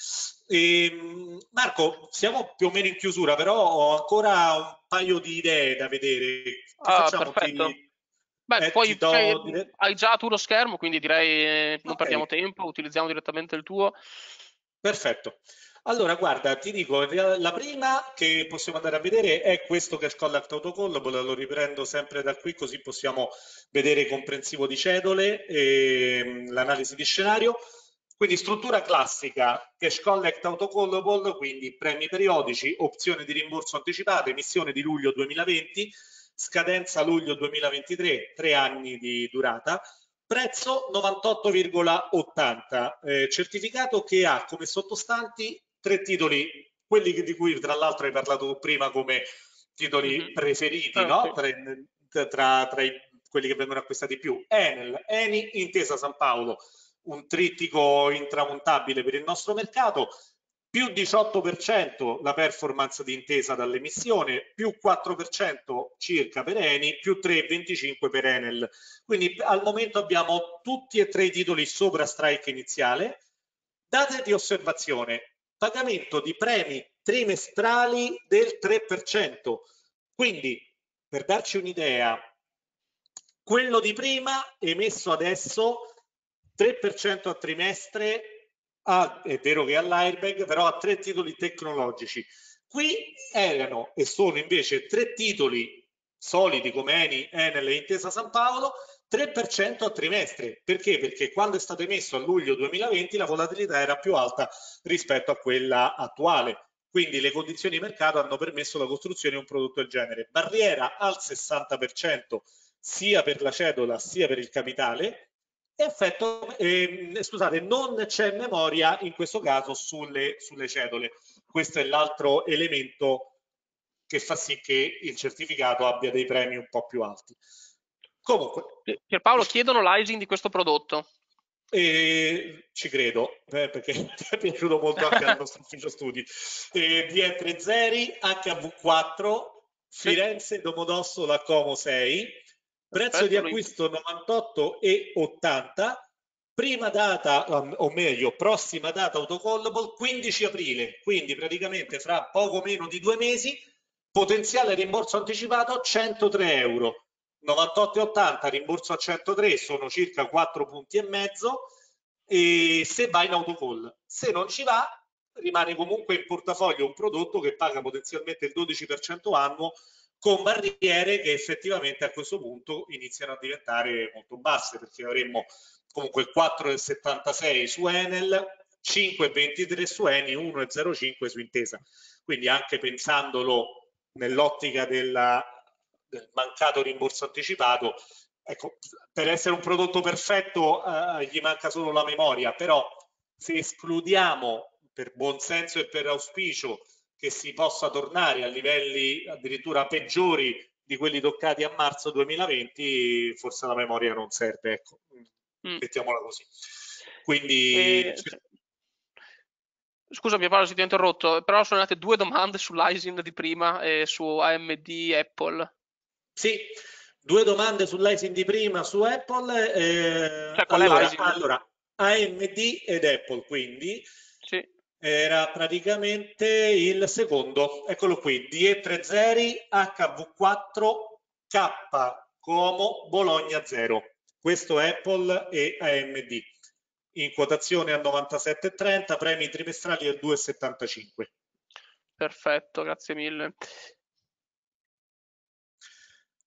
E, ehm, Marco, siamo più o meno in chiusura, però ho ancora un paio di idee da vedere. Che ah, facciamo? perfetto. Ti, Beh, eh, poi do... cioè, hai già tu lo schermo, quindi direi eh, non okay. perdiamo tempo, utilizziamo direttamente il tuo. Perfetto. Allora, guarda, ti dico, la prima che possiamo andare a vedere è questo Cash Collect Autocallable, lo riprendo sempre da qui così possiamo vedere comprensivo di cedole e ehm, l'analisi di scenario. Quindi struttura classica, cash collect autocallable, quindi premi periodici, opzione di rimborso anticipato, emissione di luglio 2020, scadenza luglio 2023, tre anni di durata, prezzo 98,80, eh, certificato che ha come sottostanti tre titoli, quelli di cui tra l'altro hai parlato prima come titoli mm-hmm. preferiti, ah, no? tra, tra, tra i, quelli che vengono acquistati più, Enel, Eni, Intesa San Paolo, un trittico intramontabile per il nostro mercato, più 18% la performance di intesa dall'emissione, più 4% circa per Eni, più 3,25% per Enel. Quindi al momento abbiamo tutti e tre i titoli sopra strike iniziale. Date di osservazione, pagamento di premi trimestrali del 3%. Quindi, per darci un'idea, quello di prima emesso adesso 3% a trimestre, a, è vero che all'airbag, però a tre titoli tecnologici. Qui erano e sono invece tre titoli solidi come Eni, Enel e Intesa San Paolo, 3% a trimestre. Perché? Perché quando è stato emesso a luglio 2020 la volatilità era più alta rispetto a quella attuale. Quindi le condizioni di mercato hanno permesso la costruzione di un prodotto del genere. Barriera al 60% sia per la cedola sia per il capitale effetto, eh, scusate, non c'è memoria in questo caso sulle, sulle cedole. Questo è l'altro elemento che fa sì che il certificato abbia dei premi un po' più alti. Comunque. Pierpaolo, chiedono l'ISIN di questo prodotto. E ci credo, eh, perché <laughs> è piaciuto molto anche al nostro ufficio studi. Eh, DN30, HV4, Firenze, Domodossola, Como 6, prezzo di acquisto 98,80 prima data um, o meglio prossima data autocallable 15 aprile. Quindi praticamente fra poco meno di due mesi potenziale rimborso anticipato 103 euro. 98,80 rimborso a 103 sono circa 4 punti e mezzo. E se va in autocall. Se non ci va rimane comunque in portafoglio un prodotto che paga potenzialmente il 12% annuo con barriere che effettivamente a questo punto iniziano a diventare molto basse perché avremmo comunque il 4,76 su Enel, 5,23 su Eni, 1,05 su Intesa. Quindi anche pensandolo nell'ottica del mancato rimborso anticipato, ecco, per essere un prodotto perfetto eh, gli manca solo la memoria, però se escludiamo per buon senso e per auspicio che si possa tornare a livelli addirittura peggiori di quelli toccati a marzo 2020, forse la memoria non serve, ecco, mm. mettiamola così. Quindi... Eh, Scusami Paolo se ti ho interrotto, però sono nate due domande sull'ISIN di prima e su AMD Apple. Sì, due domande sull'ISIN di prima su Apple. Eh, cioè, allora, allora, AMD ed Apple quindi. Sì era praticamente il secondo, eccolo qui, DE30 HV4 K Como Bologna 0. Questo è Apple e AMD. In quotazione a 97,30, premi trimestrali a 2,75. Perfetto, grazie mille.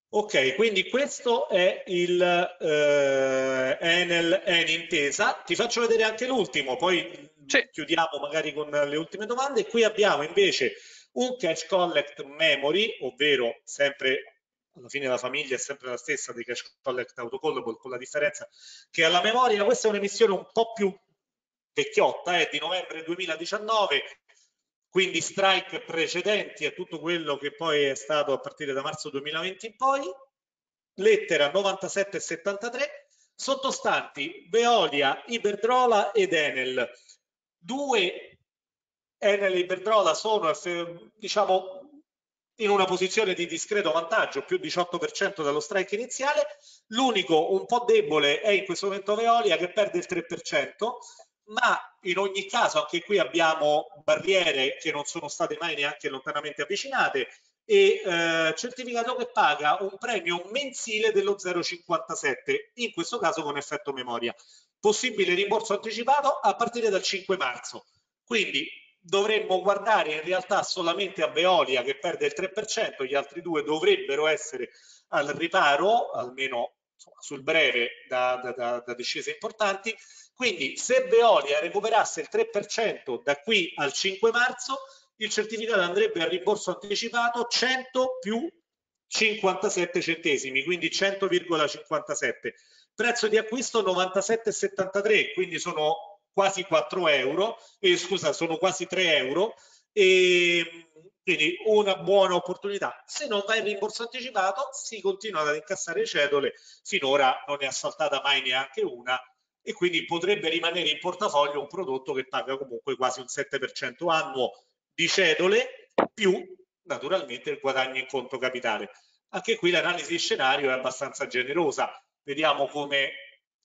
Ok, quindi questo è il eh, Enel Eni Intesa. Ti faccio vedere anche l'ultimo, poi sì. chiudiamo magari con le ultime domande. Qui abbiamo invece un cash collect memory, ovvero sempre alla fine la famiglia è sempre la stessa dei cash collect autocallable con la differenza che alla memoria questa è un'emissione un po' più vecchiotta, è di novembre 2019, quindi strike precedenti a tutto quello che poi è stato a partire da marzo 2020 in poi, lettera 9773, sottostanti Veolia, Iberdrola ed Enel. Due Enel e Iberdrola sono diciamo in una posizione di discreto vantaggio, più 18% dallo strike iniziale. L'unico un po' debole è in questo momento Veolia che perde il 3%, ma in ogni caso anche qui abbiamo barriere che non sono state mai neanche lontanamente avvicinate e eh, certificato che paga un premio mensile dello 0,57, in questo caso con effetto memoria. Possibile rimborso anticipato a partire dal 5 marzo. Quindi dovremmo guardare in realtà solamente a Veolia che perde il 3%, gli altri due dovrebbero essere al riparo, almeno insomma, sul breve, da, da, da discese importanti. Quindi se Veolia recuperasse il 3% da qui al 5 marzo, il certificato andrebbe a rimborso anticipato 100 più 57 centesimi, quindi 100,57. Prezzo di acquisto 97,73, quindi sono quasi 4 euro, eh, scusa, sono quasi 3 euro, e quindi una buona opportunità. Se non va in rimborso anticipato, si continua ad incassare cedole, finora non ne ha saltata mai neanche una, e quindi potrebbe rimanere in portafoglio un prodotto che paga comunque quasi un 7% annuo di cedole, più naturalmente il guadagno in conto capitale. Anche qui l'analisi di scenario è abbastanza generosa. Vediamo come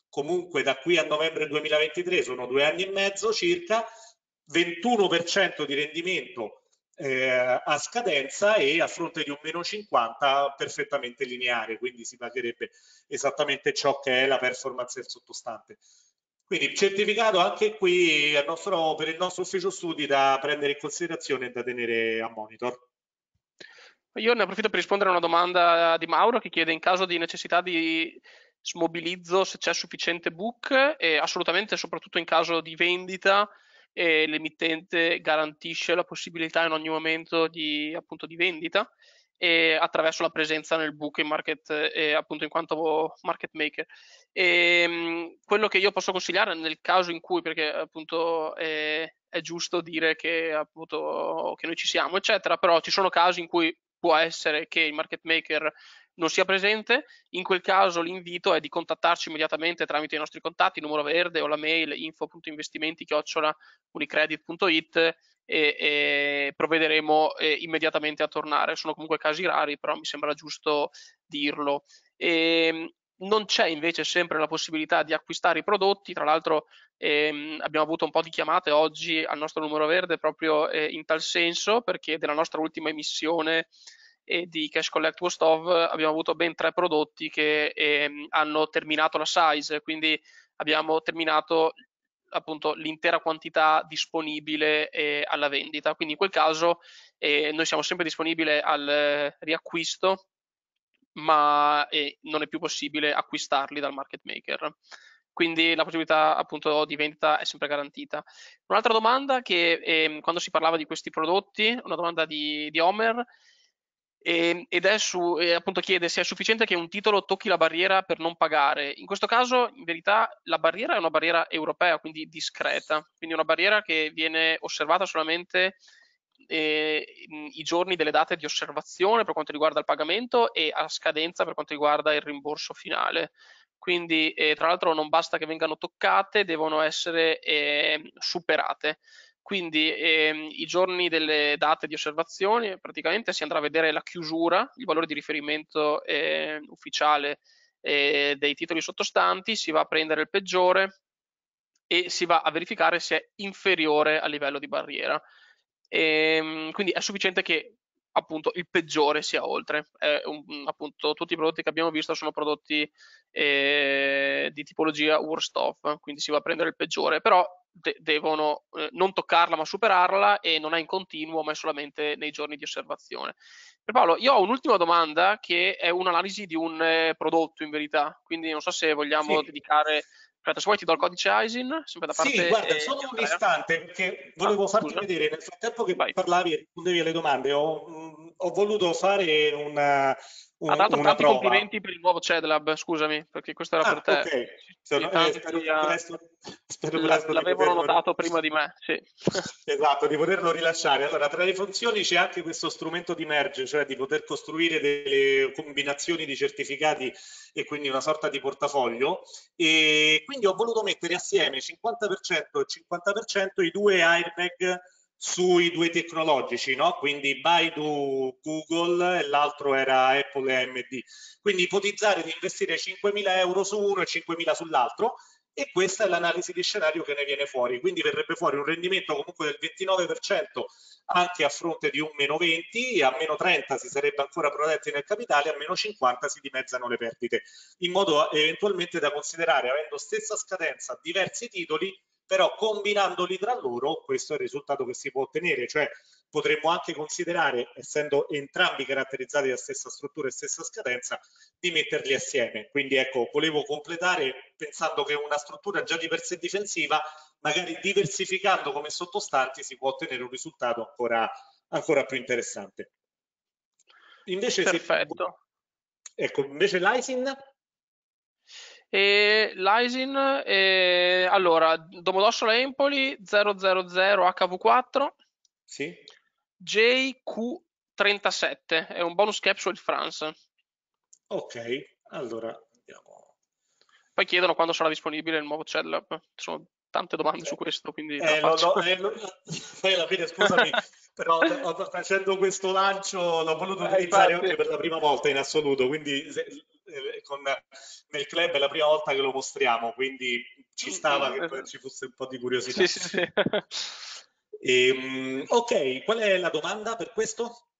comunque da qui a novembre 2023 sono due anni e mezzo circa, 21% di rendimento eh, a scadenza e a fronte di un meno 50 perfettamente lineare, quindi si pagherebbe esattamente ciò che è la performance del sottostante. Quindi certificato anche qui nostro, per il nostro ufficio studi da prendere in considerazione e da tenere a monitor. Io ne approfitto per rispondere a una domanda di Mauro che chiede in caso di necessità di smobilizzo se c'è sufficiente book e assolutamente soprattutto in caso di vendita eh, l'emittente garantisce la possibilità in ogni momento di, appunto, di vendita e attraverso la presenza nel book in market eh, appunto in quanto market maker. E, mh, quello che io posso consigliare nel caso in cui perché appunto eh, è giusto dire che appunto che noi ci siamo eccetera però ci sono casi in cui può essere che il market maker non sia presente, in quel caso l'invito è di contattarci immediatamente tramite i nostri contatti, numero verde o la mail info.investimenti-unicredit.it e, e provvederemo eh, immediatamente a tornare. Sono comunque casi rari, però mi sembra giusto dirlo. E, ehm, non c'è invece sempre la possibilità di acquistare i prodotti, tra l'altro ehm, abbiamo avuto un po' di chiamate oggi al nostro numero verde proprio eh, in tal senso perché della nostra ultima emissione e di Cash Collect Post of abbiamo avuto ben tre prodotti che ehm, hanno terminato la size, quindi abbiamo terminato appunto l'intera quantità disponibile eh, alla vendita. Quindi in quel caso eh, noi siamo sempre disponibili al riacquisto, ma eh, non è più possibile acquistarli dal market maker. Quindi la possibilità appunto di vendita è sempre garantita. Un'altra domanda che ehm, quando si parlava di questi prodotti, una domanda di, di Homer, e, ed è su, appunto chiede se è sufficiente che un titolo tocchi la barriera per non pagare. In questo caso, in verità, la barriera è una barriera europea, quindi discreta, quindi una barriera che viene osservata solamente eh, i giorni delle date di osservazione per quanto riguarda il pagamento e a scadenza per quanto riguarda il rimborso finale. Quindi, eh, tra l'altro, non basta che vengano toccate, devono essere eh, superate. Quindi ehm, i giorni delle date di osservazione praticamente si andrà a vedere la chiusura, il valore di riferimento eh, ufficiale eh, dei titoli sottostanti, si va a prendere il peggiore e si va a verificare se è inferiore al livello di barriera. E, ehm, quindi è sufficiente che appunto il peggiore sia oltre. Un, appunto, tutti i prodotti che abbiamo visto sono prodotti eh, di tipologia worst off, quindi si va a prendere il peggiore, però de- devono eh, non toccarla ma superarla e non è in continuo ma è solamente nei giorni di osservazione. Per Paolo, io ho un'ultima domanda che è un'analisi di un eh, prodotto in verità, quindi non so se vogliamo sì. dedicare Aspetta, se vuoi ti do il codice ISIN, sempre da parte... Sì, guarda, solo un istante, perché volevo ah, farti scusa. vedere, nel frattempo che Vai. parlavi e rispondevi alle domande, ho, mh, ho voluto fare una, un, ha dato tanti prova. complimenti per il nuovo CEDLAB, scusami, perché questo era ah, per te. Okay. Sono, eh, spero, presto, spero presto l'avevano notato prima di me, sì. <laughs> Esatto, di poterlo rilasciare. Allora, tra le funzioni c'è anche questo strumento di merge, cioè di poter costruire delle combinazioni di certificati e quindi una sorta di portafoglio. E quindi ho voluto mettere assieme 50% e 50% i due airbag sui due tecnologici, no? quindi Baidu, Google e l'altro era Apple e AMD. Quindi ipotizzare di investire 5.000 euro su uno e 5.000 sull'altro e questa è l'analisi di scenario che ne viene fuori. Quindi verrebbe fuori un rendimento comunque del 29% anche a fronte di un meno 20, a meno 30 si sarebbe ancora protetti nel capitale, a meno 50 si dimezzano le perdite, in modo eventualmente da considerare, avendo stessa scadenza, diversi titoli però combinandoli tra loro questo è il risultato che si può ottenere, cioè potremmo anche considerare, essendo entrambi caratterizzati da stessa struttura e stessa scadenza, di metterli assieme. Quindi ecco, volevo completare pensando che una struttura già di per sé difensiva, magari diversificando come sottostanti, si può ottenere un risultato ancora, ancora più interessante. Invece, Perfetto. Se, ecco, invece l'ISIN e l'ISIN, eh, allora, Domodossola Empoli 000 HV4 sì. JQ37, è un bonus capsule France. Ok, allora andiamo. Poi chiedono quando sarà disponibile il nuovo CEDLAB. Ci sono tante domande su questo, quindi eh, lo, lo, eh, lo, poi alla fine scusami, <laughs> però facendo questo lancio l'ho voluto eh, utilizzare anche per la prima volta in assoluto, quindi se, eh, con, nel club è la prima volta che lo mostriamo, quindi ci mm, stava mm, che ci fosse un po' di curiosità. Sì, sì, sì. E, ehm, ok, qual è la domanda per questo?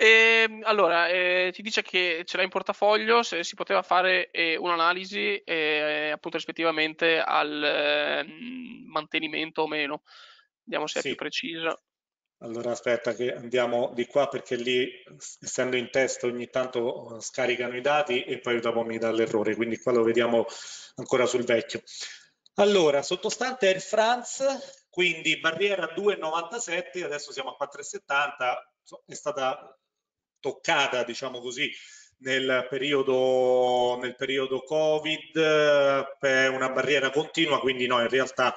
E, ehm, allora, eh, ti dice che ce l'ha in portafoglio, se si poteva fare eh, un'analisi eh, appunto rispettivamente al ehm, mantenimento o meno. Vediamo se è più precisa. Allora aspetta che andiamo di qua perché lì essendo in test ogni tanto uh, scaricano i dati e poi dopo mi dà l'errore, quindi qua lo vediamo ancora sul vecchio. Allora, sottostante Air France, quindi barriera 2,97, adesso siamo a 4,70, è stata toccata, diciamo così, nel periodo, nel periodo Covid, è una barriera continua, quindi no, in realtà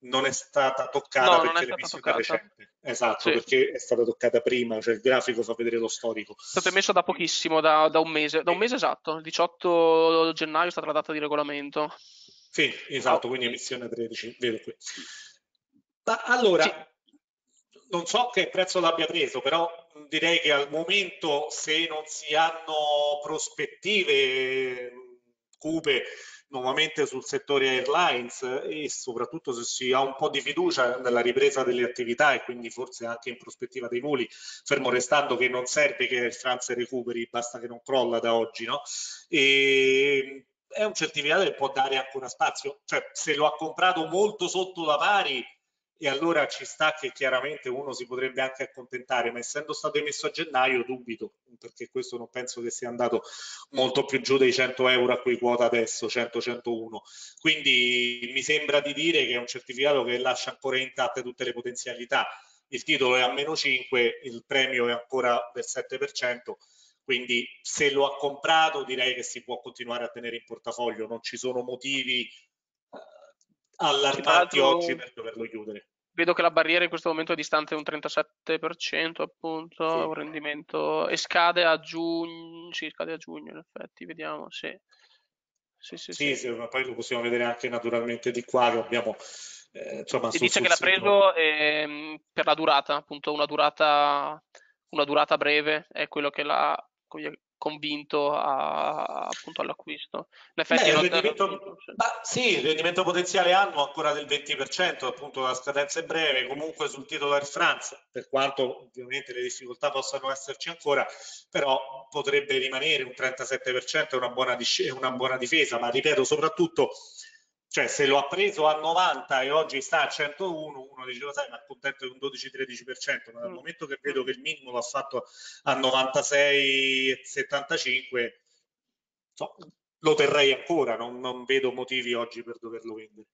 non è stata toccata no, perché l'emissione è recente. Esatto, sì. perché è stata toccata prima, cioè il grafico fa vedere lo storico. È stato emesso da pochissimo, da, da un mese, da un mese esatto, il 18 gennaio è stata la data di regolamento. Sì, esatto, quindi emissione 13, vedo qui. Ma allora, sì. Non so che prezzo l'abbia preso, però direi che al momento se non si hanno prospettive cupe nuovamente sul settore airlines e soprattutto se si ha un po' di fiducia nella ripresa delle attività e quindi forse anche in prospettiva dei voli, fermo restando che non serve che il France recuperi, basta che non crolla da oggi, no? E è un certificato che può dare ancora spazio, cioè se lo ha comprato molto sotto la pari e allora ci sta che chiaramente uno si potrebbe anche accontentare, ma essendo stato emesso a gennaio dubito, perché questo non penso che sia andato molto più giù dei 100 euro a cui quota adesso, 100-101. Quindi mi sembra di dire che è un certificato che lascia ancora intatte tutte le potenzialità. Il titolo è a meno 5, il premio è ancora del 7%, quindi se lo ha comprato direi che si può continuare a tenere in portafoglio, non ci sono motivi allarmanti oggi per doverlo chiudere. Vedo che la barriera in questo momento è distante un 37%, appunto, sì. un rendimento e scade a giugno, sì, scade a giugno in effetti, vediamo, sì. Sì, sì, sì, sì. ma poi lo possiamo vedere anche naturalmente di qua che abbiamo eh, insomma, si dice che l'ha preso eh, per la durata, appunto una durata, una durata breve è quello che l'ha convinto a, appunto all'acquisto. In effetti Beh, il, rendimento, bah, sì, il rendimento potenziale annuo ancora del 20%, appunto la scadenza è breve, comunque sul titolo Air France, per quanto ovviamente le difficoltà possano esserci ancora, però potrebbe rimanere un 37%, è una buona, una buona difesa, ma ripeto soprattutto cioè se lo ha preso a 90 e oggi sta a 101, uno diceva sai ma è contento di un 12-13%, ma dal mm. momento che vedo che il minimo l'ha fatto a 96,75, so, lo terrei ancora, non, non, vedo motivi oggi per doverlo vendere.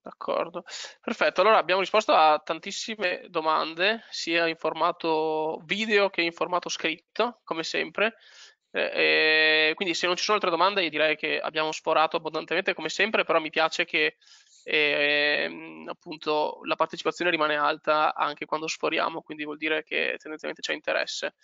D'accordo, perfetto. Allora abbiamo risposto a tantissime domande, sia in formato video che in formato scritto, come sempre. Eh, eh, quindi se non ci sono altre domande, io direi che abbiamo sporato abbondantemente come sempre, però mi piace che eh, appunto la partecipazione rimane alta anche quando sforiamo, quindi vuol dire che tendenzialmente c'è interesse.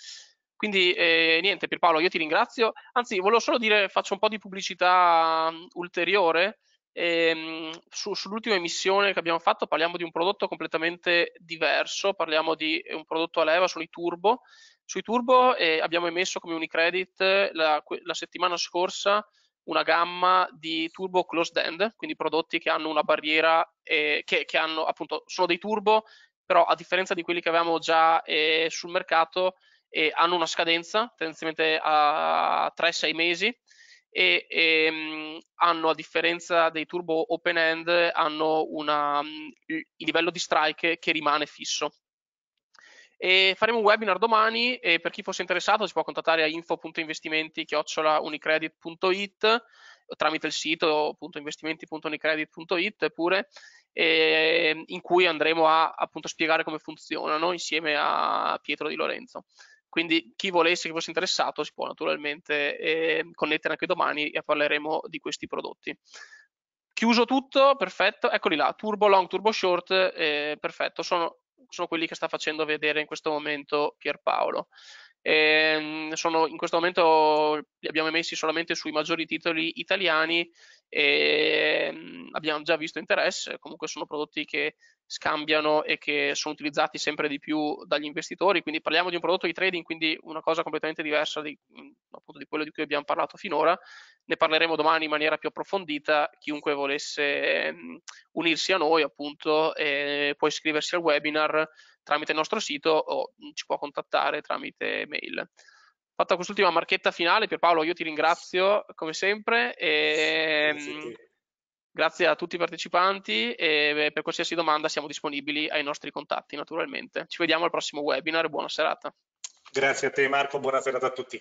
Quindi eh, niente, Pierpaolo, io ti ringrazio. Anzi, volevo solo dire, faccio un po' di pubblicità ulteriore. Ehm, su, sull'ultima emissione che abbiamo fatto parliamo di un prodotto completamente diverso, parliamo di un prodotto a leva, sono i turbo. Sui turbo eh, abbiamo emesso come Unicredit la, la settimana scorsa una gamma di turbo closed end, quindi prodotti che hanno una barriera, eh, che, che, hanno appunto, sono dei turbo, però a differenza di quelli che avevamo già eh, sul mercato, eh, hanno una scadenza tendenzialmente a 3-6 mesi e, e ehm, hanno a differenza dei turbo open end hanno una, il livello di strike che rimane fisso. E faremo un webinar domani e per chi fosse interessato si può contattare a info.investimenti.unicredit.it tramite il sito investimenti.unicredit.it pure eh, in cui andremo a appunto spiegare come funzionano insieme a Pietro Di Lorenzo. Quindi chi volesse, chi fosse interessato, si può naturalmente eh, connettere anche domani e parleremo di questi prodotti. Chiuso tutto, perfetto, eccoli là, turbo long, turbo short, eh, perfetto, sono, sono quelli che sta facendo vedere in questo momento Pierpaolo. Eh, sono, in questo momento li abbiamo messi solamente sui maggiori titoli italiani e mm, abbiamo già visto interesse, comunque sono prodotti che scambiano e che sono utilizzati sempre di più dagli investitori, quindi parliamo di un prodotto di trading, quindi una cosa completamente diversa di, mm, appunto, di quello di cui abbiamo parlato finora. Ne parleremo domani in maniera più approfondita, chiunque volesse mm, unirsi a noi appunto eh, può iscriversi al webinar tramite il nostro sito o ci può contattare tramite mail. Fatta quest'ultima marchetta finale, Pierpaolo, io ti ringrazio come sempre e grazie, grazie a tutti i partecipanti e per qualsiasi domanda siamo disponibili ai nostri contatti naturalmente. Ci vediamo al prossimo webinar, buona serata. Grazie a te Marco, buona serata a tutti.